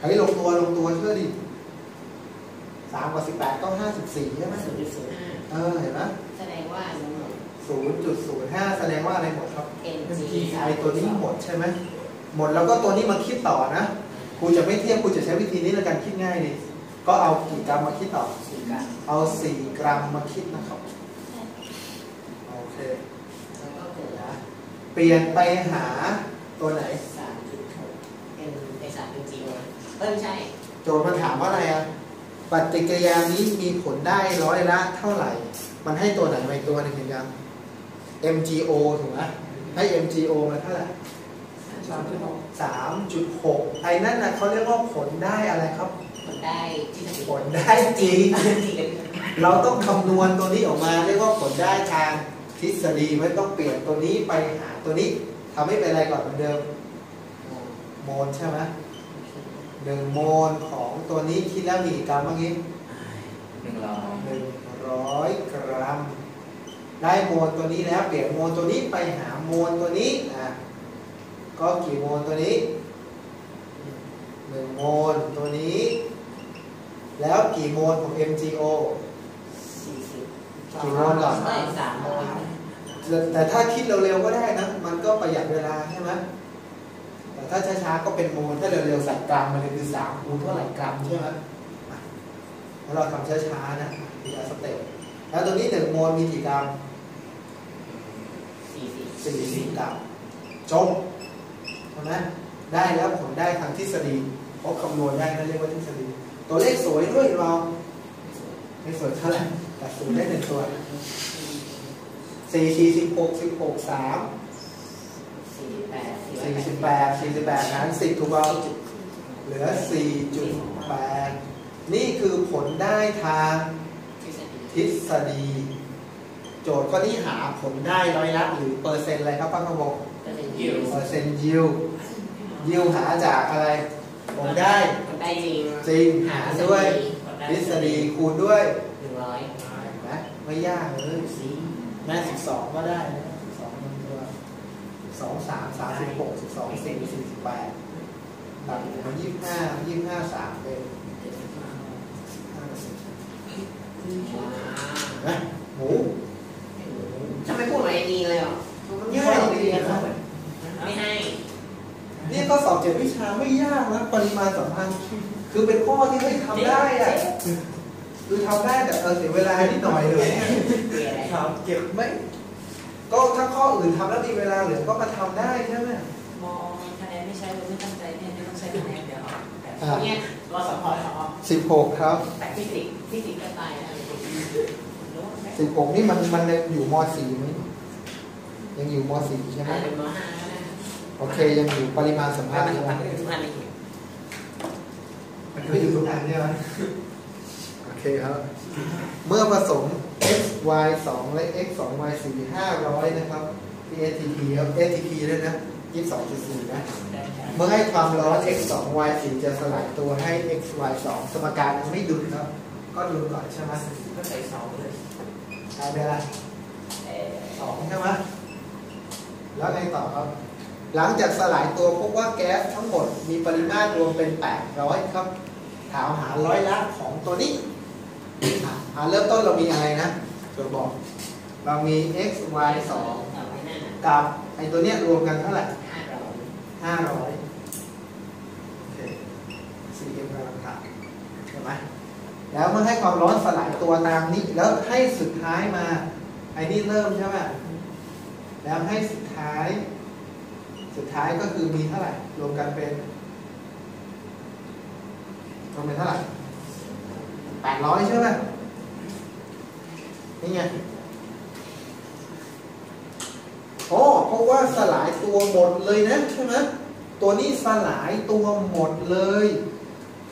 S1: อันนี้ลงตัวลงตัวเชื่อดิสามกับสิบแปดก็ห้าสิบสี่ใช่ไหม
S2: ศูนย์จุดศูนย์ห้า
S1: เออเห็นไหม
S2: แสดงว่าหนูหมด
S1: ศูนย์จุดศูนย์ห้าแสดงว่าอะไรหมดครับ
S2: MG
S1: ไอตัวนี้หมดใช่ไหมหมดแล้วก็ตัวนี้มาคิดต่อนะครูจะไม่เทียบครูจะใช้วิธีนี้ในการคิดง่ายดิก็เอากี่กรัมมาคิดต่อ
S2: สี่กรัม
S1: เอาสี่กรัมมาคิดนะครับโอเค
S2: แล้วก็เกิด
S1: นะเปลี่ยนไปหาตัวไหน
S2: สามจุดหก M ไอสาม MG มา เออไม่ใช่
S1: โจทย์มันถามว่าอะไรอะปฏิกิริยานี้มีผลได้ร้อยละเท่าไหร่ มันให้ตัวไหนมาอีกตัวหนึ่งเห็นยัง MGO ถูกไหมให้ MGO มาเท่าไหร่
S2: สามจุดหก
S1: สามจุดหกไอ้นั่นนะเขาเรียกว่าผลได้อะไรครับ
S2: ผลได้ที่สติ
S1: ผลได้จริง
S2: จริงกัน
S1: เราต้องคำนวณตัวนี้ออกมาเรียกว่าผลได้ทางทฤษฎีไม่ต้องเปลี่ยนตัวนี้ไปหาตัวนี้ทำให้เป็นอะไรก่อนเหมือนเดิม โมลใช่ไหม หนึ่งโมลของตัวนี้คิดแล้วมีกี่กรัมเมื่อกี้
S4: หนึ่งร้อย
S1: หนึ่งร้อยกรัม ได้โมลตัวนี้แล้วเปลี่ยนโมลตัวนี้ไปหาโมลตัวนี้อะก็กี่โมลตัวนี้หนึ่งโมลตัวนี้ แล้วกี่โมลของ MgO
S2: สี่สิบ
S1: กี่โมลก่อน
S2: เอ้ยสามโมล
S1: แต่ถ้าคิดเร็วๆก็ได้นะ มันก็ประหยัดเวลาใช่ไหม แต่ถ้าช้าๆก็เป็นโมลถ้าเร็วๆใส่กรัมมันเลยคือสามคูณเท่าไหร่กรัมใช่ไหมแล้วเราทำช้าๆนะทีละสเต็ปแล้วตัวนี้หนึ่งโมลมีกี่กรัม
S2: สี่สิบ
S1: สี่กรัมจบใช่ไหมได้แล้วผลได้ทางทฤษฎีเพราะคำนวณได้นั่นเรียกว่าทฤษฎี ตัวเลขสวยด้วยเราไม่สวยเท่าไหร่แต่สูงได้หนึ่งตัวสี่สี่สิบหกสิบหกสาม 48 48หาร10 ถูกเปลาเหลือ 4.8 นี่คือผลได้ทาง
S2: ทฤษฎี
S1: โจทย์ข้อนี้หาผลได้ร้อยละ หรือเปอร์เซ็นต์อะไรครับป้าขระ
S2: งเปอร์เซ็นต์
S4: ยิว
S1: เปอร์เซ็นต์ยิวยิวหาจากอะไร ผมได้
S2: ผมได้จริง
S1: จริงหาด้วยทฤษฎีคูณด้วย
S2: 100
S1: เห็นไหมไม่ยากเลยแม่สองก็ได้ สองสามสามสิบหกสิบสองสี่สี่สิบแปดตัดมายี่สิบห้ายี่สิบห้าสามเป็นห้าสิบเห็นไหมหมู
S2: ทำไมพูดอะไรนี้เลยอะ
S1: มันง่ายดีนะครับ
S2: ไม่ให้
S1: นี่ก็สอบเจ็ดวิชาไม่ยากนะปริมาณสัมพันธ์คือเป็นข้อที่ไม่ทำได้อะคือทำได้แต่เออเสียเวลานิดหน่อยเลย
S2: เรียนอะไร
S1: ครับเก็บไม่ ก็ถ้าข้ออื่นทำแล้วมีเวลาเหลือก็มาทำได้ใช่ไหม
S4: มองคะแนนไม่ใช้เลยไม่ตั้งใจเนี่ยไม่ต้องใช้คะแนนเดี๋ยวเอาแต่
S1: อ่า
S2: เนี่ย
S4: รอสัมภาระเอา
S1: สิบหกครับ
S2: แต่ฟิสิกส์ฟิสิกส์ก็ตายแล้ว
S1: สิบหกนี่มันมันยังอยู่มสี่ไหมยังอยู่มสี่ใช่ไหม
S2: อาจจะมห้าก็ได้
S1: โอเคยังอยู่ปริมาณสัมพั
S2: ถ้าน
S1: ธ์
S2: มัน
S1: ใช่ไหม
S2: ทุกอันเลย
S1: มันไม่อยู่ทุกอันใช่ไหมโอเคครับ เมื่อผสม x y 2และ x 2 y 4 500 นะครับ ATP ครับ ATP ด้วยนะ22.4 นะ เมื่อให้ความร้อน x 2 y 4จะสลายตัวให้ x y 2สมการมันไม่ดุลครับ ก็ดุลก่อนใช่ไหม
S4: ก็ใส่เสาเลย
S1: ใช่ไหมล่ะ
S2: เอ่อ
S1: สองใช่ไหมแล้วไงต่อครับ หลังจากสลายตัวพบว่าแก๊สทั้งหมดมีปริมาตรรวมเป็น 800 ครับ ถามหาร้อยละของตัวนี้อะอ่า เริ่มต้นเรามีอะไรนะตัวบอก เรามี x y
S2: ต่อไปหน้า
S1: 2กับไอตัวเนี้ยรวมกันเท่าไหร่
S2: ห้าร้อย
S1: 500โอเค cm กำลังขาดใช่ไหมแล้วเมื่อให้ความร้อนสลายตัวตามนี้ แล้วให้สุดท้ายมา ไอ้นี่เริ่มใช่ไหมแล้วให้สุดท้าย สุดท้ายก็คือมีเท่าไหร่ รวมกันเป็น
S2: ห
S1: มันเป็นเท่าไหร่ แปดร้อยใช่ไหมนี่ไงโอ้เพราะว่าสลายตัวหมดเลยนะใช่ไหมตัวนี้สลายตัวหมดเลย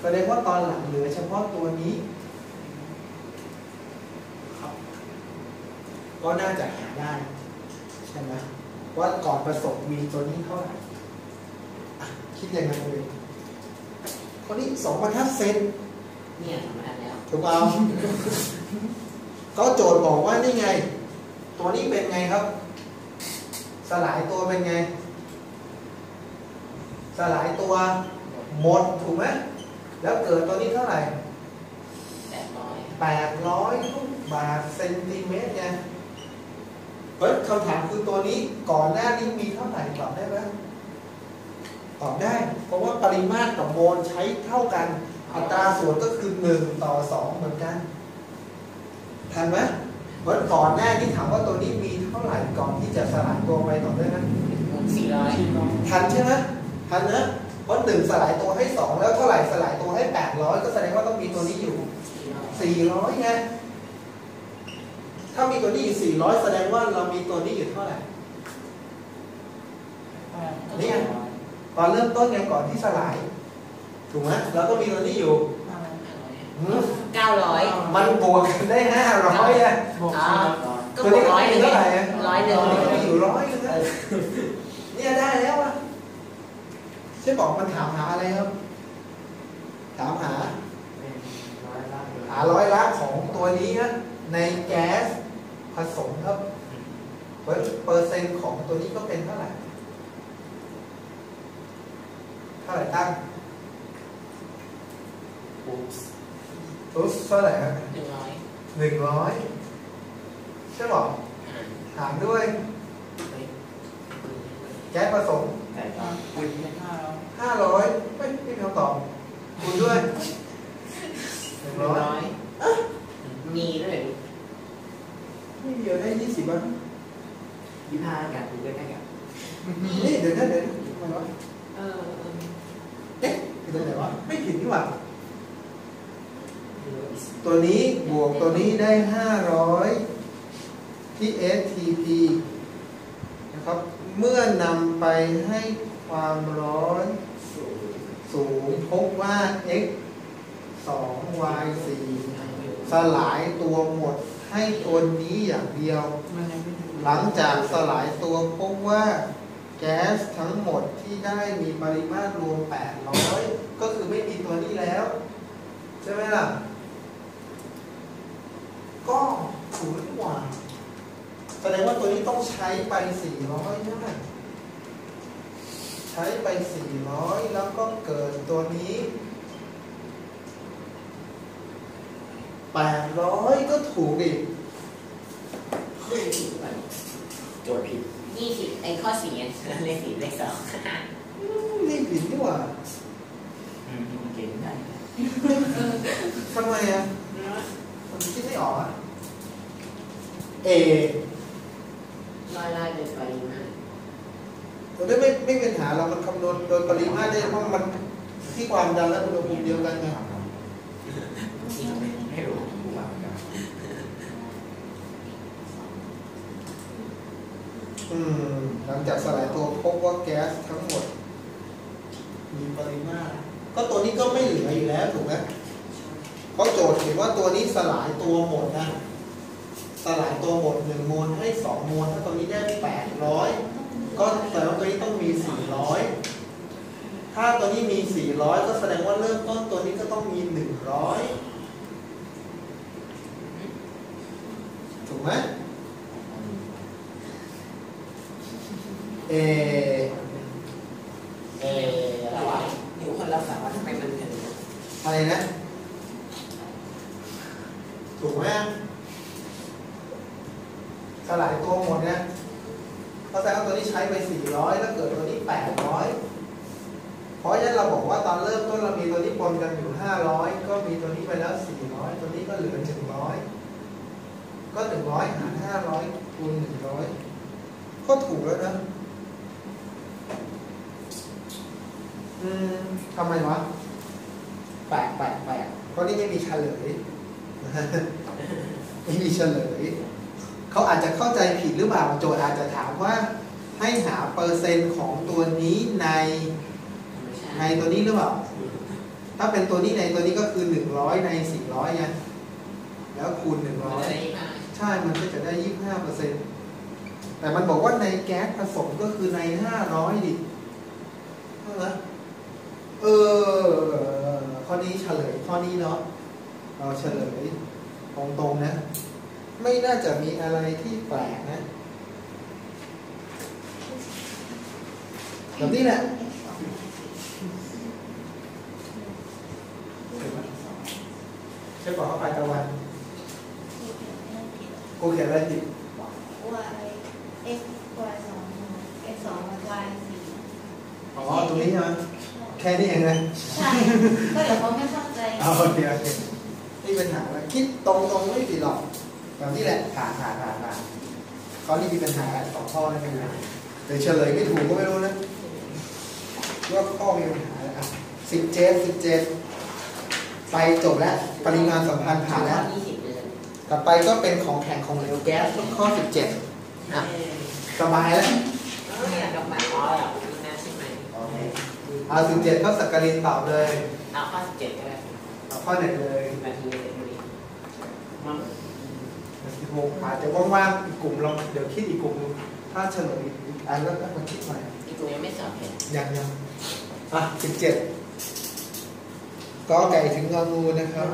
S1: แสดงว่าตอนหลังเหลือเฉพาะตัวนี้ครับก็น่าจะหาได้ ใช่ไหมว่าก่อนผสมมีตัวนี้เท่าไหร่คิดยังไงเลยคนนี้สองบรรทัดเซน
S2: เนี่ยทำมาแล้ว
S1: ถูกเอาเขาโจทย์บอกว่านี่ไง ตัวนี้เป็นไงครับ สลายตัวเป็นไง สลายตัวหมดถูกไหมแล้วเกิดตัวนี้เท่าไหร่
S2: แปดร้อย
S1: แปดร้อยลูกบาทเซนติเมตรไงเฮ้ยคำถามคือตัวนี้ก่อนหน้านี้มีเท่าไหร่ตอบได้ไหมตอบได้ เพราะว่าปริมาตรกับโมลใช้เท่ากัน อัตราส่วนก็คือหนึ่งต่อสองเหมือนกัน ทันไหมเพราะก่อนหน้าที่ถามว่าตัวนี้มีเท่าไหร่ก่อนที่จะสลายตัวไปตอบได้ไหม
S2: สี่ร้อย
S1: ทันใช่ไหมทันนะเพราะหนึ่งสลายตัวให้สองแล้วเท่าไหร่สลายตัวให้แปดร้อยก็แสดงว่าต้องมีตัวนี้อยู่
S2: สี่ร้อย
S1: สี่ร้อยไงถ้ามีตัวนี้อยู่สี่ร้อยแสดงว่าเรามีตัวนี้อยู่เท่าไหร่เนี่ยตอนเริ่มต้นไงก่อนที่สลาย ถูกไหมแล้วก็มีตัวนี้อยู่หืม
S2: เก้าร้อย
S1: มันบวกกันได้ห้าร้อยอะ
S4: บอกสี่ร้อยก่อน
S2: ก็บวกร้อยหนึ่ง
S1: เท่าไหร่อะ
S2: ร้อยหนึ่ง
S1: มันก็มีอยู่ร้อยหนึงนะเนี่ยได้แล้วอะใช่บอกมันถามหาอะไรครับ ถามหา
S4: ร้อยละ
S1: หาร้อยละของตัวนี้นะในแก๊สผสมครับเปอร์เปอร์เซ็นต์ของตัวนี้ก็เป็นเท่าไหร่เท่าไหร่ตั้ง
S4: ปุ๊บ
S1: ตุ๊สเท่าไหร่ครับ
S2: หนึ่งร้อย
S1: หนึ่งร้อยใช่บอกหารด้วยแก๊สผสม
S4: แต่ก็คุยไม่ได้แล้ว
S1: ห้าร้อยไม่ไม่มีคำตอบคูณด้วยหนึ่ง
S2: หนึ่ง
S1: ร้อย
S2: ร้อยมีด้วย
S1: ไม่เดียวได้ยี่สิบอะ
S4: ยี่ห้ากันคุยได้กัน
S1: นี่เดี๋ยวนะเดี๋ยวนะทำไมวะ
S2: เออเออ
S1: เอ๊ะผิดตรงไหนวะไม่ผิดนี่หว่า ตัวนี้บวกตัวนี้ได้ 500 ที่ STP นะครับ เมื่อนำไปให้ความร้อนสูงพบว่า x 2 y 4สลายตัวหมดให้ตัวนี้อย่างเดียว หลังจากสลายตัวพบว่าแก๊สทั้งหมดที่ได้มีปริมาตรรวม 800 ก็คือไม่มีตัวนี้แล้ว ใช่ไหมล่ะ ก็ถูกหรือเปล่า แสดงว่าตัวนี้ต้องใช้ไป400ใช่ไหมใช้ไป400แล้วก็เกิดตัวนี้800ก็ถูกอีก
S4: โจทย์ผิด
S2: ยี่สิบไอ้ข้อสี่เลขสี่เลขสอง
S1: อืมนี่ผิดนี่หว่า
S4: อืมเก่งได้
S1: ทำไมอะ มันคิดไม่ออกอะเอ
S2: ร้อยละเป็นปริมาณ
S1: ตัวนี้ไม่ไม่เป็นปัญหาเรามันคำนวณโดยปริมาตรได้เพราะมันที่ความดันและอุณหภูมิเดียวกันไง
S4: ไม่รู้กูว่าเหมือนกัน
S1: อืมหลังจากสลายตัวพบว่าแก๊สทั้งหมด มีปริมาตรก็ตัวนี้ก็ไม่เหลืออยู่แล้วถูกไหม เพราะโจทย์เห็นว่าตัวนี้สลายตัวหมดนะสลายตัวหมดหนึ่งโมลให้สองโมลถ้าตัวนี้ได้แปดร้อยก็แสดงว่าตัวนี้ต้องมีสี่ร้อยถ้าตัวนี้มีสี่ร้อยก็แสดงว่าเริ่มต้นตัวนี้ก็ต้องมีหนึ่งร้อยถูกไหมเอ
S2: เออแต่ว่าหนูคนเราสามารถทำไมมันถึง
S1: อะไรนะ ถูกไหมสลายตัวหมดเนี่ยเพราะฉะนั้นตัวนี้ใช้ไป 400 แล้วเกิดตัวนี้ 800 เพราะฉะนั้นเราบอกว่าตอนเริ่มต้นเรามีตัวนี้ปนกันอยู่ 500 ก็มีตัวนี้ไปแล้ว 400 ตัวนี้ก็เหลือ 100 ก็ 100 หาร 500คูณ100 ก็ถูกแล้วนะ อืมทำไมวะแปลกแปลกราะนี่ไม่มีเฉลยไม่มีเฉลย เขาอาจจะเข้าใจผิดหรือเปล่าโจทย์อาจจะถามว่าให้หาเปอร์เซ็นต์ของตัวนี้ในในตัวนี้หรือเปล่า ถ้าเป็นตัวนี้ในตัวนี้ก็คือหนึ่งร้อยในสี่ร้อยไงแล้วคูณหนึ่งร้อยใช่ มันก็จะได้ยี่ห้าเปอร์เซ็นต์แต่มันบอกว่าในแก๊สผสมก็คือในห้าร้อยดิใช่ไหมเออ ข้อนี้เฉลยข้อนี้เนาะเราเฉลยตรงๆนะ ไม่น่าจะมีอะไรที่แปลกนะแบบนี้แหละใช่ป่ะเข้าไปตะวันกูเขียนอะไรผิด
S5: y x y สอง x สอง y สี่
S1: อ๋อ ตรงนี้ใช่ไหม แค่นี้เองนะ
S5: ใช่ก็เดี๋ยวเขาไม่เข้าใจ
S1: เอาโอเคโอเคนี่ปัญหาอะไรคิดตรงตรงๆไม่ผิดหรอกแบบนี้แหละผ่านผ่านผ่านผ่านข้อนี้มีปัญหาสองข้อนั่นเองนะแต่เฉลยไม่ถูกก็ไม่รู้นะว่าข้อมีปัญหาอะไรอะสิบเจ็ดสิบเจ็ดไปจบแล้ว ปริมาณสัมพันธ์ผ่านแล้ว
S2: ยี่สิบเลย
S1: ต่อไปก็เป็นของแข็งของเหลวแก๊สข้อสิบเจ็ดอะสบายแล้ว
S2: อยากกลับมาอ๋ออยากกินน้ำใช่ไหม
S1: เอาสิบเจ็ดข้อสักการินตอบเลย
S2: เอาข้อสิบเจ็ดก็ได้
S1: เอาข้อหนึ่งเลย
S2: นาทีเลยพอดีมัน
S1: สิบหกอาจจะว่างๆอีกกลุ่มลองเดี๋ยวคิดอีกกลุ่มนึงถ้าเฉลยอีกอันแล้วก็มาคิดใหม่
S2: อีกตัวยังไม่สอบเลย
S1: ยังยังอะสิบเจ็ดก็ไก่ถึงงองูนะครับ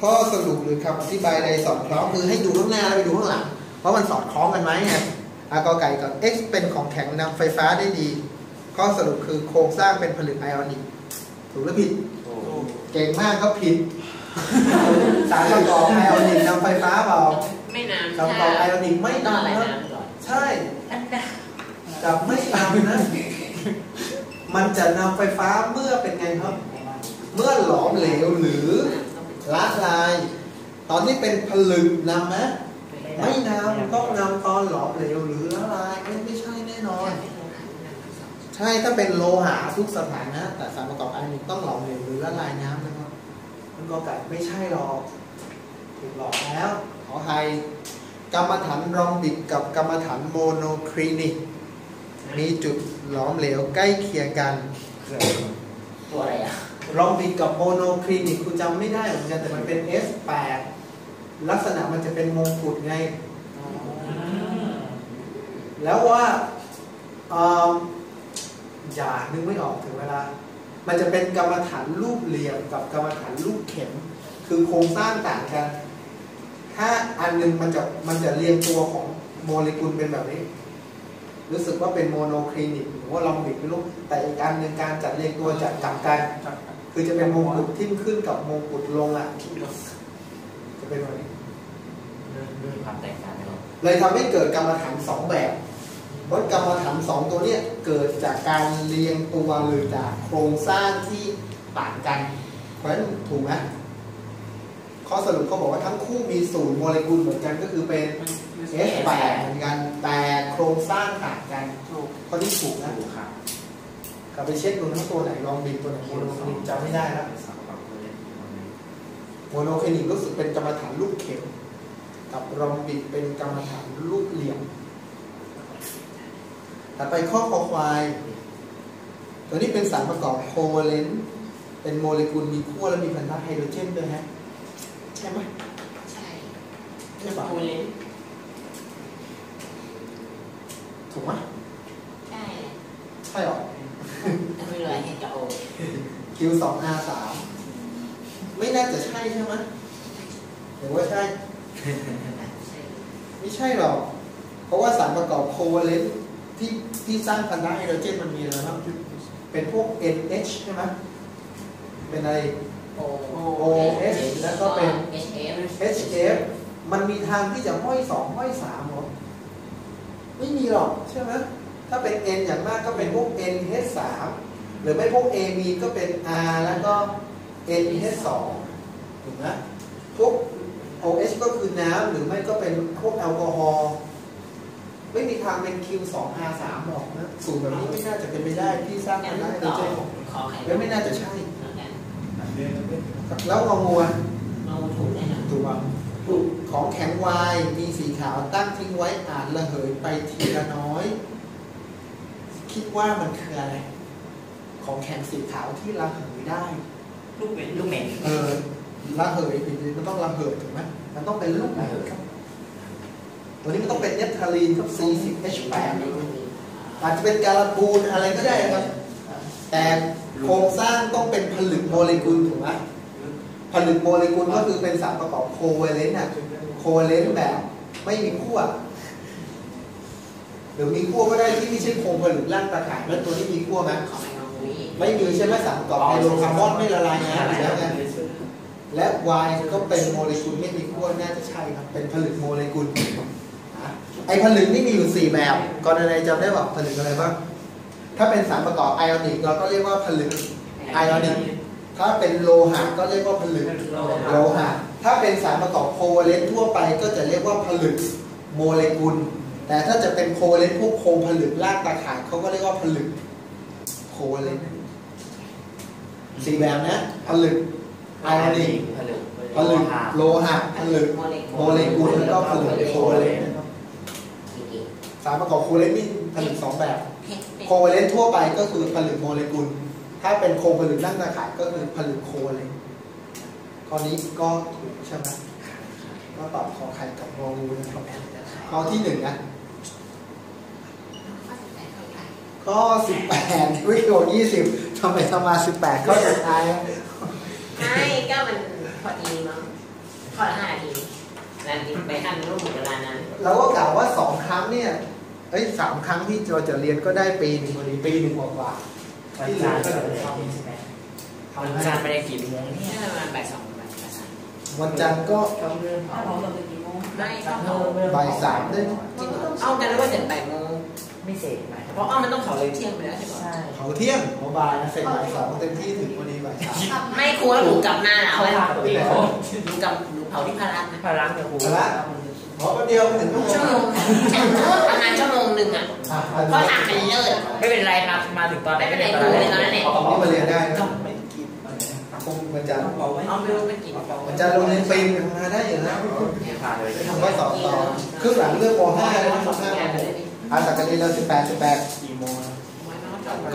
S1: ข้อสรุปหรือคำอธิบายใดสอดคล้องคือให้ดูข้างหน้าแล้วไปดูข้างหลังเพราะมันสอดคล้องกันไหมไงอากอไก่ก่อน X เป็นของแข็งนำไฟฟ้าได้ดี ข้อสรุปคือโครงสร้างเป็นผลึกไอออนิกถูกหรือผิด เก่งมากครับผิด สารประกอบไอออนิกนำไฟฟ้าเปล่า
S2: ไม่นาน
S1: สารประกอบไอออนิกไม่
S2: ต้องอะไร
S1: นำครับ
S2: น้ำก่อน
S1: ใช่
S2: อันนั้น
S1: จะไม่นำนะมันจะนำไฟฟ้าเมื่อเป็นไงครับ เมื่อหลอมเหลวหรือละลาย ตอนที่เป็นผลึกนำไหมไม่นำต้องนำตอนหลอมเหลวหรือละลายไม่ไม่ใช่แน่นอน ใช่ถ้าเป็นโลหะทุกสถานะ แต่สารประกอบไอออนิกต้องหลอมเหลวหรือละลายน้ำนะครับมันกอไก่ไม่ใช่หรอกถูกหลอกแล้วขอไข่กำมะถันรอมบิกกับกำมะถันโมโนคลินิก มีจุดหลอมเหลวใกล้เคียงกัน
S2: ตัวอะไรอะ
S1: รอมบิกกับโมโนคลินิกคุณจำไม่ได้เหมือนกันแต่มันเป็น S8 ลักษณะมันจะเป็นมงกุฎไง แล้วว่าเอิ่มอย่านึกไม่ออกถึงเวลา มันจะเป็นกรรมฐานรูปเหลี่ยมกับกรรมฐานรูปเข็ม คือโครงสร้างต่างกัน ถ้าอันหนึงมันจะมันจะเรียงตัวของโมเลกุลเป็นแบบนี้ รู้สึกว่าเป็นโมโนคลินิกหรือว่าลองบิดไม่รู้แต่อีกอันหนึ่งการจัดเรียงตัวจะกลับกัน คือจะเป็นมงกุฎทิ่มขึ้นกับมงกุฎลงอะจะเป็นแบบนี้
S2: ด้วยความแตกต่างกัน
S1: เลยทำให้เกิดกรรมฐานสองแบบ เพราะกรรมฐานสองตัวเนี้ยเกิดจากการเรียงตัวหรือจากโครงสร้างที่ต่างกัน เพราะฉะนั้นถูกไหมข้อสรุปเขาบอกว่าทั้งคู่มีศูนย์โมเลกุลเหมือนกันก็คือเป็น S8 เหมือนกันแต่โครงสร้างต่างกันข้อนี้ถูกนะ
S4: ครับ
S1: กลับไปเช็คดูทั้งตัวไหนลองบิดตัวไหนโมโนคลินิกจำไม่ได้แล้วโมโนคลินิกรู้สึกเป็นกำมะถันรูปเข็มกับรอมบิกเป็นกำมะถันรูปเหลี่ยม ถัดไปข้อคอควาย ตัวนี้เป็นสารประกอบโคเวเลนต์เป็นโมเลกุลมีขั้วและมีพันธะไฮโดรเจนด้วยฮะ ใช่ไหม
S2: ใช่
S1: ใช่ปะ
S2: คูเลน
S1: ถูกไหม
S2: ใช่
S1: ใช่หรอ
S2: ถ้าไม่รวยให้จะโอ
S1: Q2R3 ไม่น่าจะใช่ใช่ไหมหรือว่าใช่
S2: ใช่
S1: ไม่ใช่หรอก เพราะว่าสารประกอบโคเวเลนต์ ที่ที่สร้างพันธะไฮโดรเจนมันมีอะไรบ้างเป็นพวก NH ใช่ไหมเป็นอะไร
S2: โอ
S1: OS แล้วก็เป็น
S2: HF
S1: HF มันมีทางที่จะห้อยสองห้อยสามเหรอไม่มีหรอกใช่ไหมถ้าเป็น N อย่างมากก็เป็นพวก NH3 หรือไม่พวก AB ก็เป็น R แล้วก็ NH2 ถูกไหมพวก OH ก็คือน้ำหรือไม่ก็เป็นพวกแอลกอฮอล์ ไม่มีทางเป็น Q2R3 หรอกนะสูตรแบบนี้ไม่น่าจะเป็นไปได้ที่สร้าง
S2: งั้
S1: มานได้โด
S2: ต่
S1: ย
S2: อ
S1: ใช่ของ
S2: ขอไข่
S1: แล้วไม่น่าจะใช่
S2: แล้วกัน
S1: ถแล้วงองูอะ
S2: เราถูกแน่นอน
S1: ถูกป่ะถูกของแข็งวายมีสีขาวตั้งทิ้งไว้อ่านระเหยไปทีละน้อย คิดว่ามันคืออะไร ของแข็งสีขาวที่ระเหยได้
S4: ลูกเป็นลูกเหม็น
S1: เออระเหยจริงๆมันต้องระเหยถูกไหมมันต้องเป็นลูกระเหยครับตั วนี้มันต้องเป็นเนปทาลีนกับ 40H8 อาจจะเป็นการบูนอะไรก็ได้ครับ แต่โครงสร้างต้องเป็นผลึกโมเลกุลถูกไหมผลึกโมเลกุลก็คือเป็นสารประกอบโคเวเลนต์อะโคเวเลนต์แบบไม่มีขั้วหรือมีขั้วก็ได้ที่ไม่ใช่โครงผลึกร่างตาข่ายแล้วตัวนี้มีขั้วไหม
S2: ขอไม่เอาคุย
S1: ไม่มีใช่ไหมสารประกอบไฮโดรคาร์บอนไม่ละลายน้ำอยู่แล้วไงและ Y ก็เป็นโมเลกุลไม่มีขั้วน่าจะใช่ครับ เป็นผลึกโมเลกุลนะ ไอผลึกนี่มีอยู่ 4 แบบก่อนในจำได้ป่ะผลึกอะไรบ้าง ถ้าเป็นสารประกอบไอออนิกเราก็เรียกว่าผลึกไอออนิก ถ้าเป็นโลหะก็เรียกว่าผลึกโลหะ ถ้าเป็นสารประกอบโคเวเลนต์ทั่วไปก็จะเรียกว่าผลึกโมเลกุล แต่ถ้าจะเป็นโคเวเลนต์พวกโครงผลึกร่างตาข่ายเขาก็เรียกว่าผลึกโคเวเลนต์สี่แบบนะผลึกไอออนิก
S4: ผลึก
S1: ผลึกโลหะผลึก
S2: โมเล
S1: โมเลกุลแล้วก็ผลึกโคเวเลนต์นะครับ
S2: อีก
S1: สารประกอบโคเวเลนต์มีผลึกสองแบบ
S2: เพชร
S1: โคเวเลนต์ทั่วไปก็คือผลึกโมเลกุล ถ้าเป็นโครงผลึกร่างตาข่ายก็คือผลึกโคเวเลนต์ข้อนี้ก็ถูกใช่ไหมก็ตอบขอไข่กับงองูนะครับข้อที่หนึ่งนะข้อสิบแปดวิโอยี่สิบทำไมทำมาสิบแปดข้อสุดท้าย
S2: ไม่ก็มันพอดีมั้งพอห้านาทีนาทีไปขั้นรูปเวลานั้น
S1: เราก็กล่าวว่าสองครั้งเนี่ย เอ้ยสามครั้งที่เราจะเรียนก็ได้ปีหนึ่งพอดีปีหนึ่งกว่า
S4: วันจันทร์ก็เลยใช่ไหม
S1: ๆ
S4: วัน
S1: ทำ
S4: จั
S1: ให้
S4: นทร์ไปได้กี่โมงเนี่ย
S2: นี่ประมาณบ่ายสองบ่ายสาม
S1: วันจันทร์ก็
S3: ทำเรื่อง
S5: ถ้าเราเราไปกี่โมง
S2: ไม่ต้องเขา
S1: บ่ายสามได้
S2: จริงเอากันแล้วว่าเสร็จบ่ายโมง
S4: ไม่เสร็จไหม
S2: เพราะอ้อมันต้องเขาเลยเที่ยงไปแล้วใช่ไหม
S4: ใช่
S1: เขาเที่ยงหัวบ่ายนะเสร็จบ่ายสองเต็มที่ถึงพอดีบ่ายสาม
S2: ไม่ครัวหนูกลับหน้าหนาว
S4: เขา
S2: เลย
S4: พาตัวเอง
S2: หนูกลับหนูเผาที่พารัตนะ
S4: พารังกับครู
S1: เอาละ หมอแป๊บเดียวถึงชั่วโม
S2: ชั่ว
S1: ง
S2: โมงประมาณชั่วโมงหนึ่งอะ
S1: อะ
S2: เพราะทางมันเลิศ
S4: ไม่เป็นไรครับมาถึงตอนไหนก็เรียนตอน
S2: ไม่เป็นไร
S4: นั้น
S1: ของนี้มาเรียนได้นะ
S4: ไม่กิน
S1: คงวันจันทร์
S2: เอาไม่รู้ไม่กิน
S1: วันจันทร์โรงเรียนปีนทำงานได้อยู่นะ
S4: พาเลย
S1: ทำก็สอบต่อครึ่งหลังเรื่องม .5 แล้วนะม .5 ม .6 อาสักการีเราสิบแปดสิบแปด
S4: กี่โมง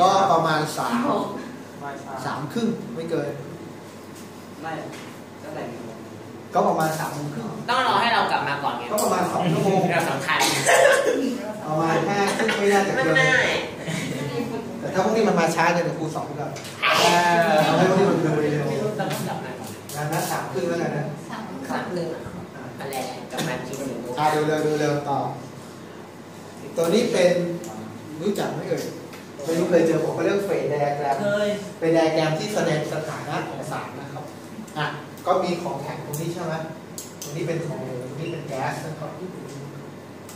S1: ก็ประมาณสาม
S3: ไม่
S1: สามครึ่งไม่เกิน
S3: ไม่ก็ไหน
S1: ก็ประมาณสามโมงครึ่ง
S2: ต้องรอให้เรากลับมาก่อนไง
S1: ก็ประมาณสองชั่วโมง
S2: เราสำคัญ
S1: ประมาณห้าครึ่งไม่น่าจะ
S2: ไม่
S1: เกิน
S2: ได้
S1: แต่ถ้าพวกนี้มันมาช้าเดี๋ยวครูสอนก่อนเอาให้พวกนี้มันดูเร็ว
S2: เราต้องกลับมาก่อน
S1: งานนัดสามครึ่งแล้วกันนะ
S5: สั่ง
S2: ครั้งหนึ่งอะไรกลับมากินหนึ่ง
S1: อ่าดูเร็วดูเร็วต่อ ตัวนี้เป็นรู้จักไหมเอ่ยไม่รู้เคยเจอผมเขาเรียกเฟสไดอะแกรม
S4: เคย
S1: เป็นไดอะแกรมที่แสดงสถานะของสารนะครับอะ ก็มีของแข็งตรงนี้ใช่ไหมตรงนี้เป็นของเหลวตรงนี้เป็นแก๊สนะครับ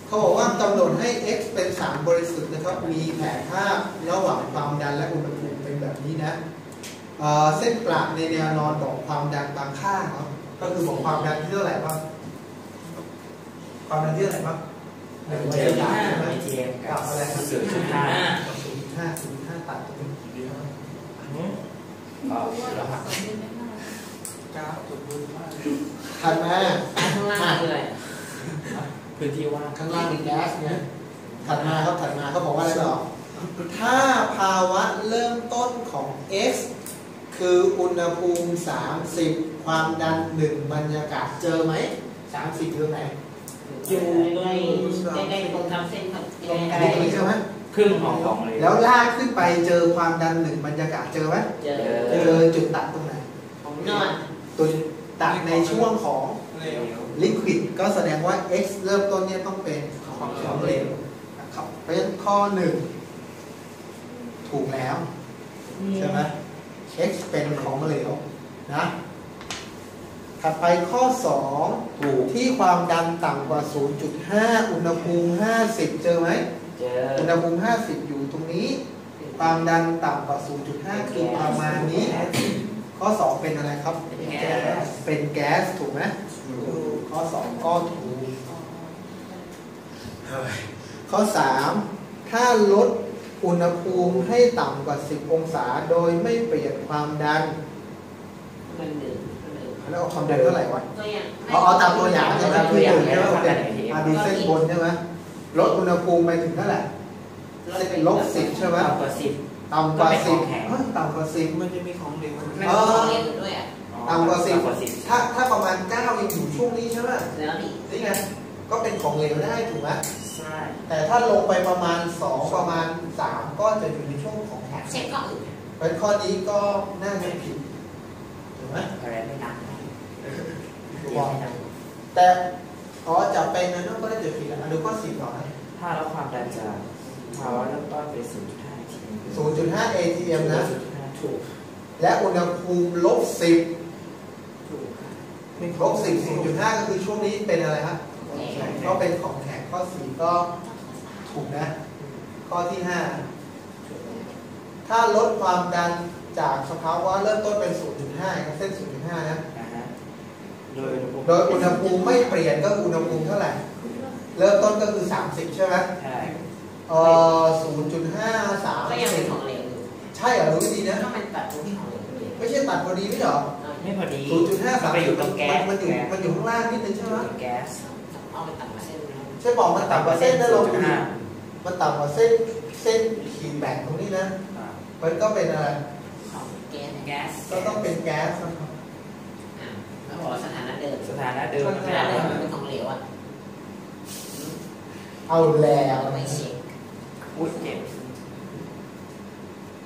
S1: เขาบอกว่ากำหนดให้ x เป็นสารบริสุทธิ์นะครับ มีแผนภาพระหว่างความดันและอุณหภูมิเป็นแบบนี้นะเอ่อเส้นประในแนวนอนบอกความดันบางค่าครับก็คือบอกความดันที่เท่าไหร่บ้างความดันที่เท่าไหร่บ้างหนึ่ง
S4: เจ
S1: เจ
S4: ม
S1: ม
S4: ส์
S1: ใช่ไหม
S4: เจมส์
S1: กับอะไรครับ
S4: สื่อชุดห้า
S1: ศูนย์ห้าศูนย์ห้าตัดตรงนี้
S4: อ๋อแล้วครับ
S3: กราฟจุดบนมาก
S1: ถัดมา
S2: ข้างล่างคืออะไร
S4: พื้นที่ว่าง
S1: ข้างล่างเป็นแก๊สเนี่ยถัดมาครับถัดมาเขาบอกว่าอะไรต่อถ้าภาวะเริ่มต้นของ x คืออุณหภูมิ 30 ความดัน 1 บรรยากาศเจอไหม 30อยู่ตรงไหน
S2: อยู่ในในในตรงทำเส้นครับ
S1: ตรงนี้ใช่ไหม
S4: ครึ่งของของเลย
S1: แล้วลากขึ้นไปเจอความดัน1บรรยากาศเจอไหม
S2: เจอ
S1: เจอจุดตัดตรงไหน
S2: ของนอน
S1: ตัวตัดในช่วงของ
S3: เร็ว
S1: ลิควิดก็แสดงว่า x เริ่มต้นเนี่ยต้องเป็นของของเหลวนะครับเพราะฉะนั้นข้อหนึ่งถูกแล้ว ใช่ไหม x เป็นของเหลวนะถัดไปข้อ 2
S4: ถูก
S1: ที่ความดันต่ำกว่า 0.5 อุณหภูมิ 50 เจอไหม
S4: เจอ
S1: อุณหภูมิ 50 อยู่ตรงนี้ ความดันต่ำกว่า 0.5 คือประมาณนี้ ข้อ 2 เป็นอะไรครับ
S2: เป็นแก๊ส
S1: เป็นแก๊สถูกไหมข้อ 2 ก็ถูก ข้อ 3 ถ้าลดอุณหภูมิให้ต่ำกว่า 10 องศาโดยไม่เปลี่ยนความดัน
S2: มันหนึ่ง
S1: แล้วเอาความดันเท่าไหร่วะ
S2: ตัวอย่าง
S1: เอาเอาตามตัวอย่างใช่ไหม
S4: ตามตัวอย่าง
S1: ใช่ไหม
S4: แล้ว
S1: โอ
S4: ความ
S1: เค
S4: ดัน ATM
S1: อะดูเส้นบนใช่ไหมลดอุณหภูมิไปถึงเท่าไหร่ลบสิบใช่ไหม
S4: ต่ำกว่าสิบ
S1: ต่ำกว่า
S4: ก็เป็น
S1: สิบ
S4: ของแข็ง
S1: เฮ้ยต่ำกว่าสิบ
S3: มันจะมีของเหลว
S2: ไม่
S1: เอ
S2: ต้
S1: อ
S2: องเรียนอยู่ด้วยอะ
S1: ต่ำกว่าสิบ
S4: ต่ำกว่าสิบ
S1: ถ้าถ้าประมาณเก้ายังอยู่ช่วงนี้ใช่ไหม
S2: แล้วนี่
S1: นี่ไงก็เป็นของเหลวได้ถูกไหม
S4: ใช่
S1: แต่ถ้าลงไปประมาณสองประมาณสามก็จะอยู่ในช่วงของแข็ง
S2: เช็คก็อื่น
S1: เพราะข้อนี้ก็น่าจะผิดถูกไหม
S4: อะไรไม่นับ
S1: บอกแต่อ๋อจับเป็นนะนั่นก็ได้จะผิดแล้วอะดูข้อสี่ต่อนะ
S4: ถ้าแล้วความดันจากภาวะเริ่มต้นเป็นศูนย์ จุดห้าที
S1: ศูนย์จุดห้า ATM นะ
S4: ถูก
S1: และอุณหภูมิลบสิบ
S4: ถูก
S1: ลบสิบศูนย์จุดห้าก็คือช่วงนี้เป็นอะไรฮะก็เป็นของแข็งข้อสี่ก็ถูกนะ ข้อที่ห้าถ้าลดความดันจากสภาวะเริ่มต้นเป็น 0.5ครับเส้น 0.5 นะ
S4: นะฮะโดย
S1: โดยอุณหภูมิไม่เปลี่ยนก็คืออุณหภูมิเท่าไหร่ เริ่มต้นก็คือ 30 ใช่ไหม
S4: ใช่
S1: เออ0.5
S2: ก็ยังเป็นของ
S1: 30
S2: เหลวอยู่
S1: ใช่เหรอรู้ดีนะ
S2: ถ้ามันตัดตรงที่ของเหลวอยู่เลย
S1: ไม่ใช่ตัดพอดีไม่เหรอ
S4: ไม่พอดี
S1: 0.5
S4: มันไปอยู่ตรง
S1: 30
S4: แก๊ส
S1: มันอยู่มันอยู่ข้างล่างนิดนึงใช่ไหม
S4: แก๊ส
S2: เอาไปตัดมาเส้นนะ
S1: ใช่บอกมันต่ำกว่าเส้นนะลองดูดิ
S4: ห้า
S1: มันต่ำกว่าเส้นเส้นขีดแบ่งตรงนี้นะ มันก็เป็นอะไร
S2: ของแก๊สเนี่ย
S4: แก๊ส
S1: ก็ต้องเป็นแก๊สนะครับ
S2: อะแล้วบอกว่าสถานะเดิม
S4: สถานะเดิม
S2: สถานะเดิมมันเป็นของเหลวอะ
S1: เอาแล้ว
S2: เราไม่เช็ค
S4: อุ้ยเจ็บ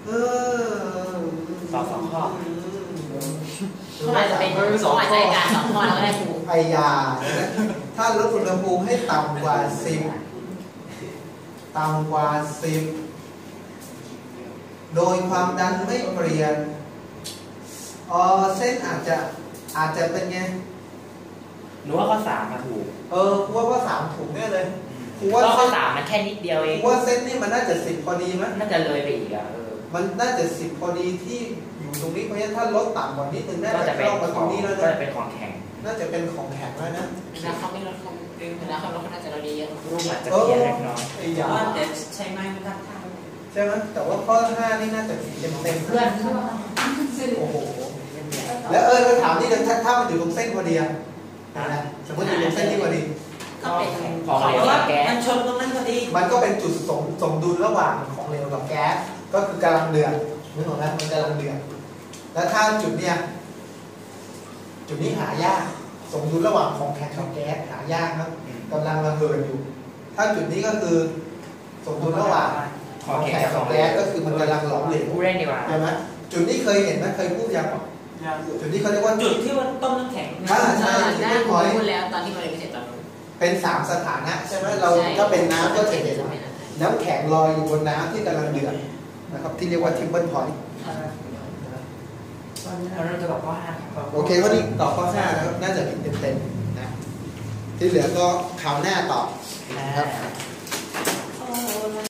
S1: เออ
S4: สองสองข้อ
S2: เขาอาจจะเป็นเขาอาจจะให้การสองข้อแล้วก็ได้ครู
S1: ไอยา ถ้าลดอุณหภูมิให้ต่ำกว่า10ต่ำกว่า10โดยความดันไม่เปลี่ยนเออเส้นอาจจะอาจจะเป็นไง
S4: หนูว่าข้อสามมาถูก
S1: เออกูว่าข้อสามถูกแน่เลย
S4: เพ ราะว่าข้อสามมันแค่นิดเดียวเอง
S1: กูว่าเส้นนี่มันน่าจะสิบพอดีไหม
S4: น่าจะเลยไปอีกอะเออ
S1: มันน่าจะสิบพอดีที่อยู่ตรงนี้เพราะฉะนั้นถ้าลดต่ำกว่านี้นึงน่า
S4: ก็
S1: จะ
S4: จะเป็น
S1: เข้ามา
S4: ข
S1: ตร
S4: องง
S1: นี้แล้ว
S4: ก็
S1: นะ
S4: จะเป็นของแข็ง
S1: น่าจะเป็นของแข็งแล้วนะ
S2: เวลาเขาไม่ลดเขาเวลาเขาลดเขาน่าจะลดเยอะ
S4: รูปอาจจะเพี้ยนเล็กน้อย
S1: ไอ้ยา
S2: ว่าแต่ใช้ไม้มันตั้งท่า
S1: ใช่ไหมแต่ว่าข้อห้านี่น่าจะผิดเต็มเต็มๆ
S2: เพื่อนเขา
S1: โอ้โหแล้วเออเราถามนี่เดี๋ยวถ้าถ้ามันอยู่ตรงเส้นพอดีอะนะสมมติอยู่ตรงเส้นที่พอดี
S2: ก็เป็น
S4: ของเหลวกับแก๊ส
S2: มันชนตรงนั้นพอดี
S1: มันก็เป็นจุดสมสมดุลระหว่างของเหลวกับแก๊ส ก็คือกำลังเดือดนึกออกไหมมันกำลังเดือด แล้วถ้าจุดเนี้ยจุดนี้หายาก สมดุลระหว่างของแข็งกับแก๊สหายากครับกำลังระเหิดอยู่ ถ้าจุดนี้ก็คือสมดุลระหว่าง
S4: ข
S1: ข
S4: อ
S1: องง
S4: แข็
S1: แข็
S4: ง
S1: ง
S4: กับ
S1: กับ
S4: ของเหล
S1: แก๊ส
S4: ว
S1: ก็คือมันกำลังหลอมเหลว
S4: ผู้เล่นดีกว่า
S1: ใช่ไหมจุดนี้เคยเห็นไหมเคยพูดยังจุดนี้เขาเรียกว่า
S2: จุดที่ว่าต้มน้ำแข็ง
S1: อ่าใช่
S2: ได้
S1: ที่
S2: ผ
S1: พอย
S2: พูดแล้วตอนที่เราเรียนพิเศษตอนนู้น
S1: เป็นสามสถานะใช่ไหมเราถ้าเป็นน้ำก็จะเห็นน้ำแข็งลอยอยู่บนน้ำที่กำลังเดือดนะครับที่เรียกว่าทิมเบิลพอยต์
S4: เราจะบอกข้อห้าครับ
S1: โอเควันนี้ตอบข้อห้านะครับน่าจะผิดเต็มๆนะที่เหลือก็คราวหน้าตอบ
S4: อ่า
S1: นะครับ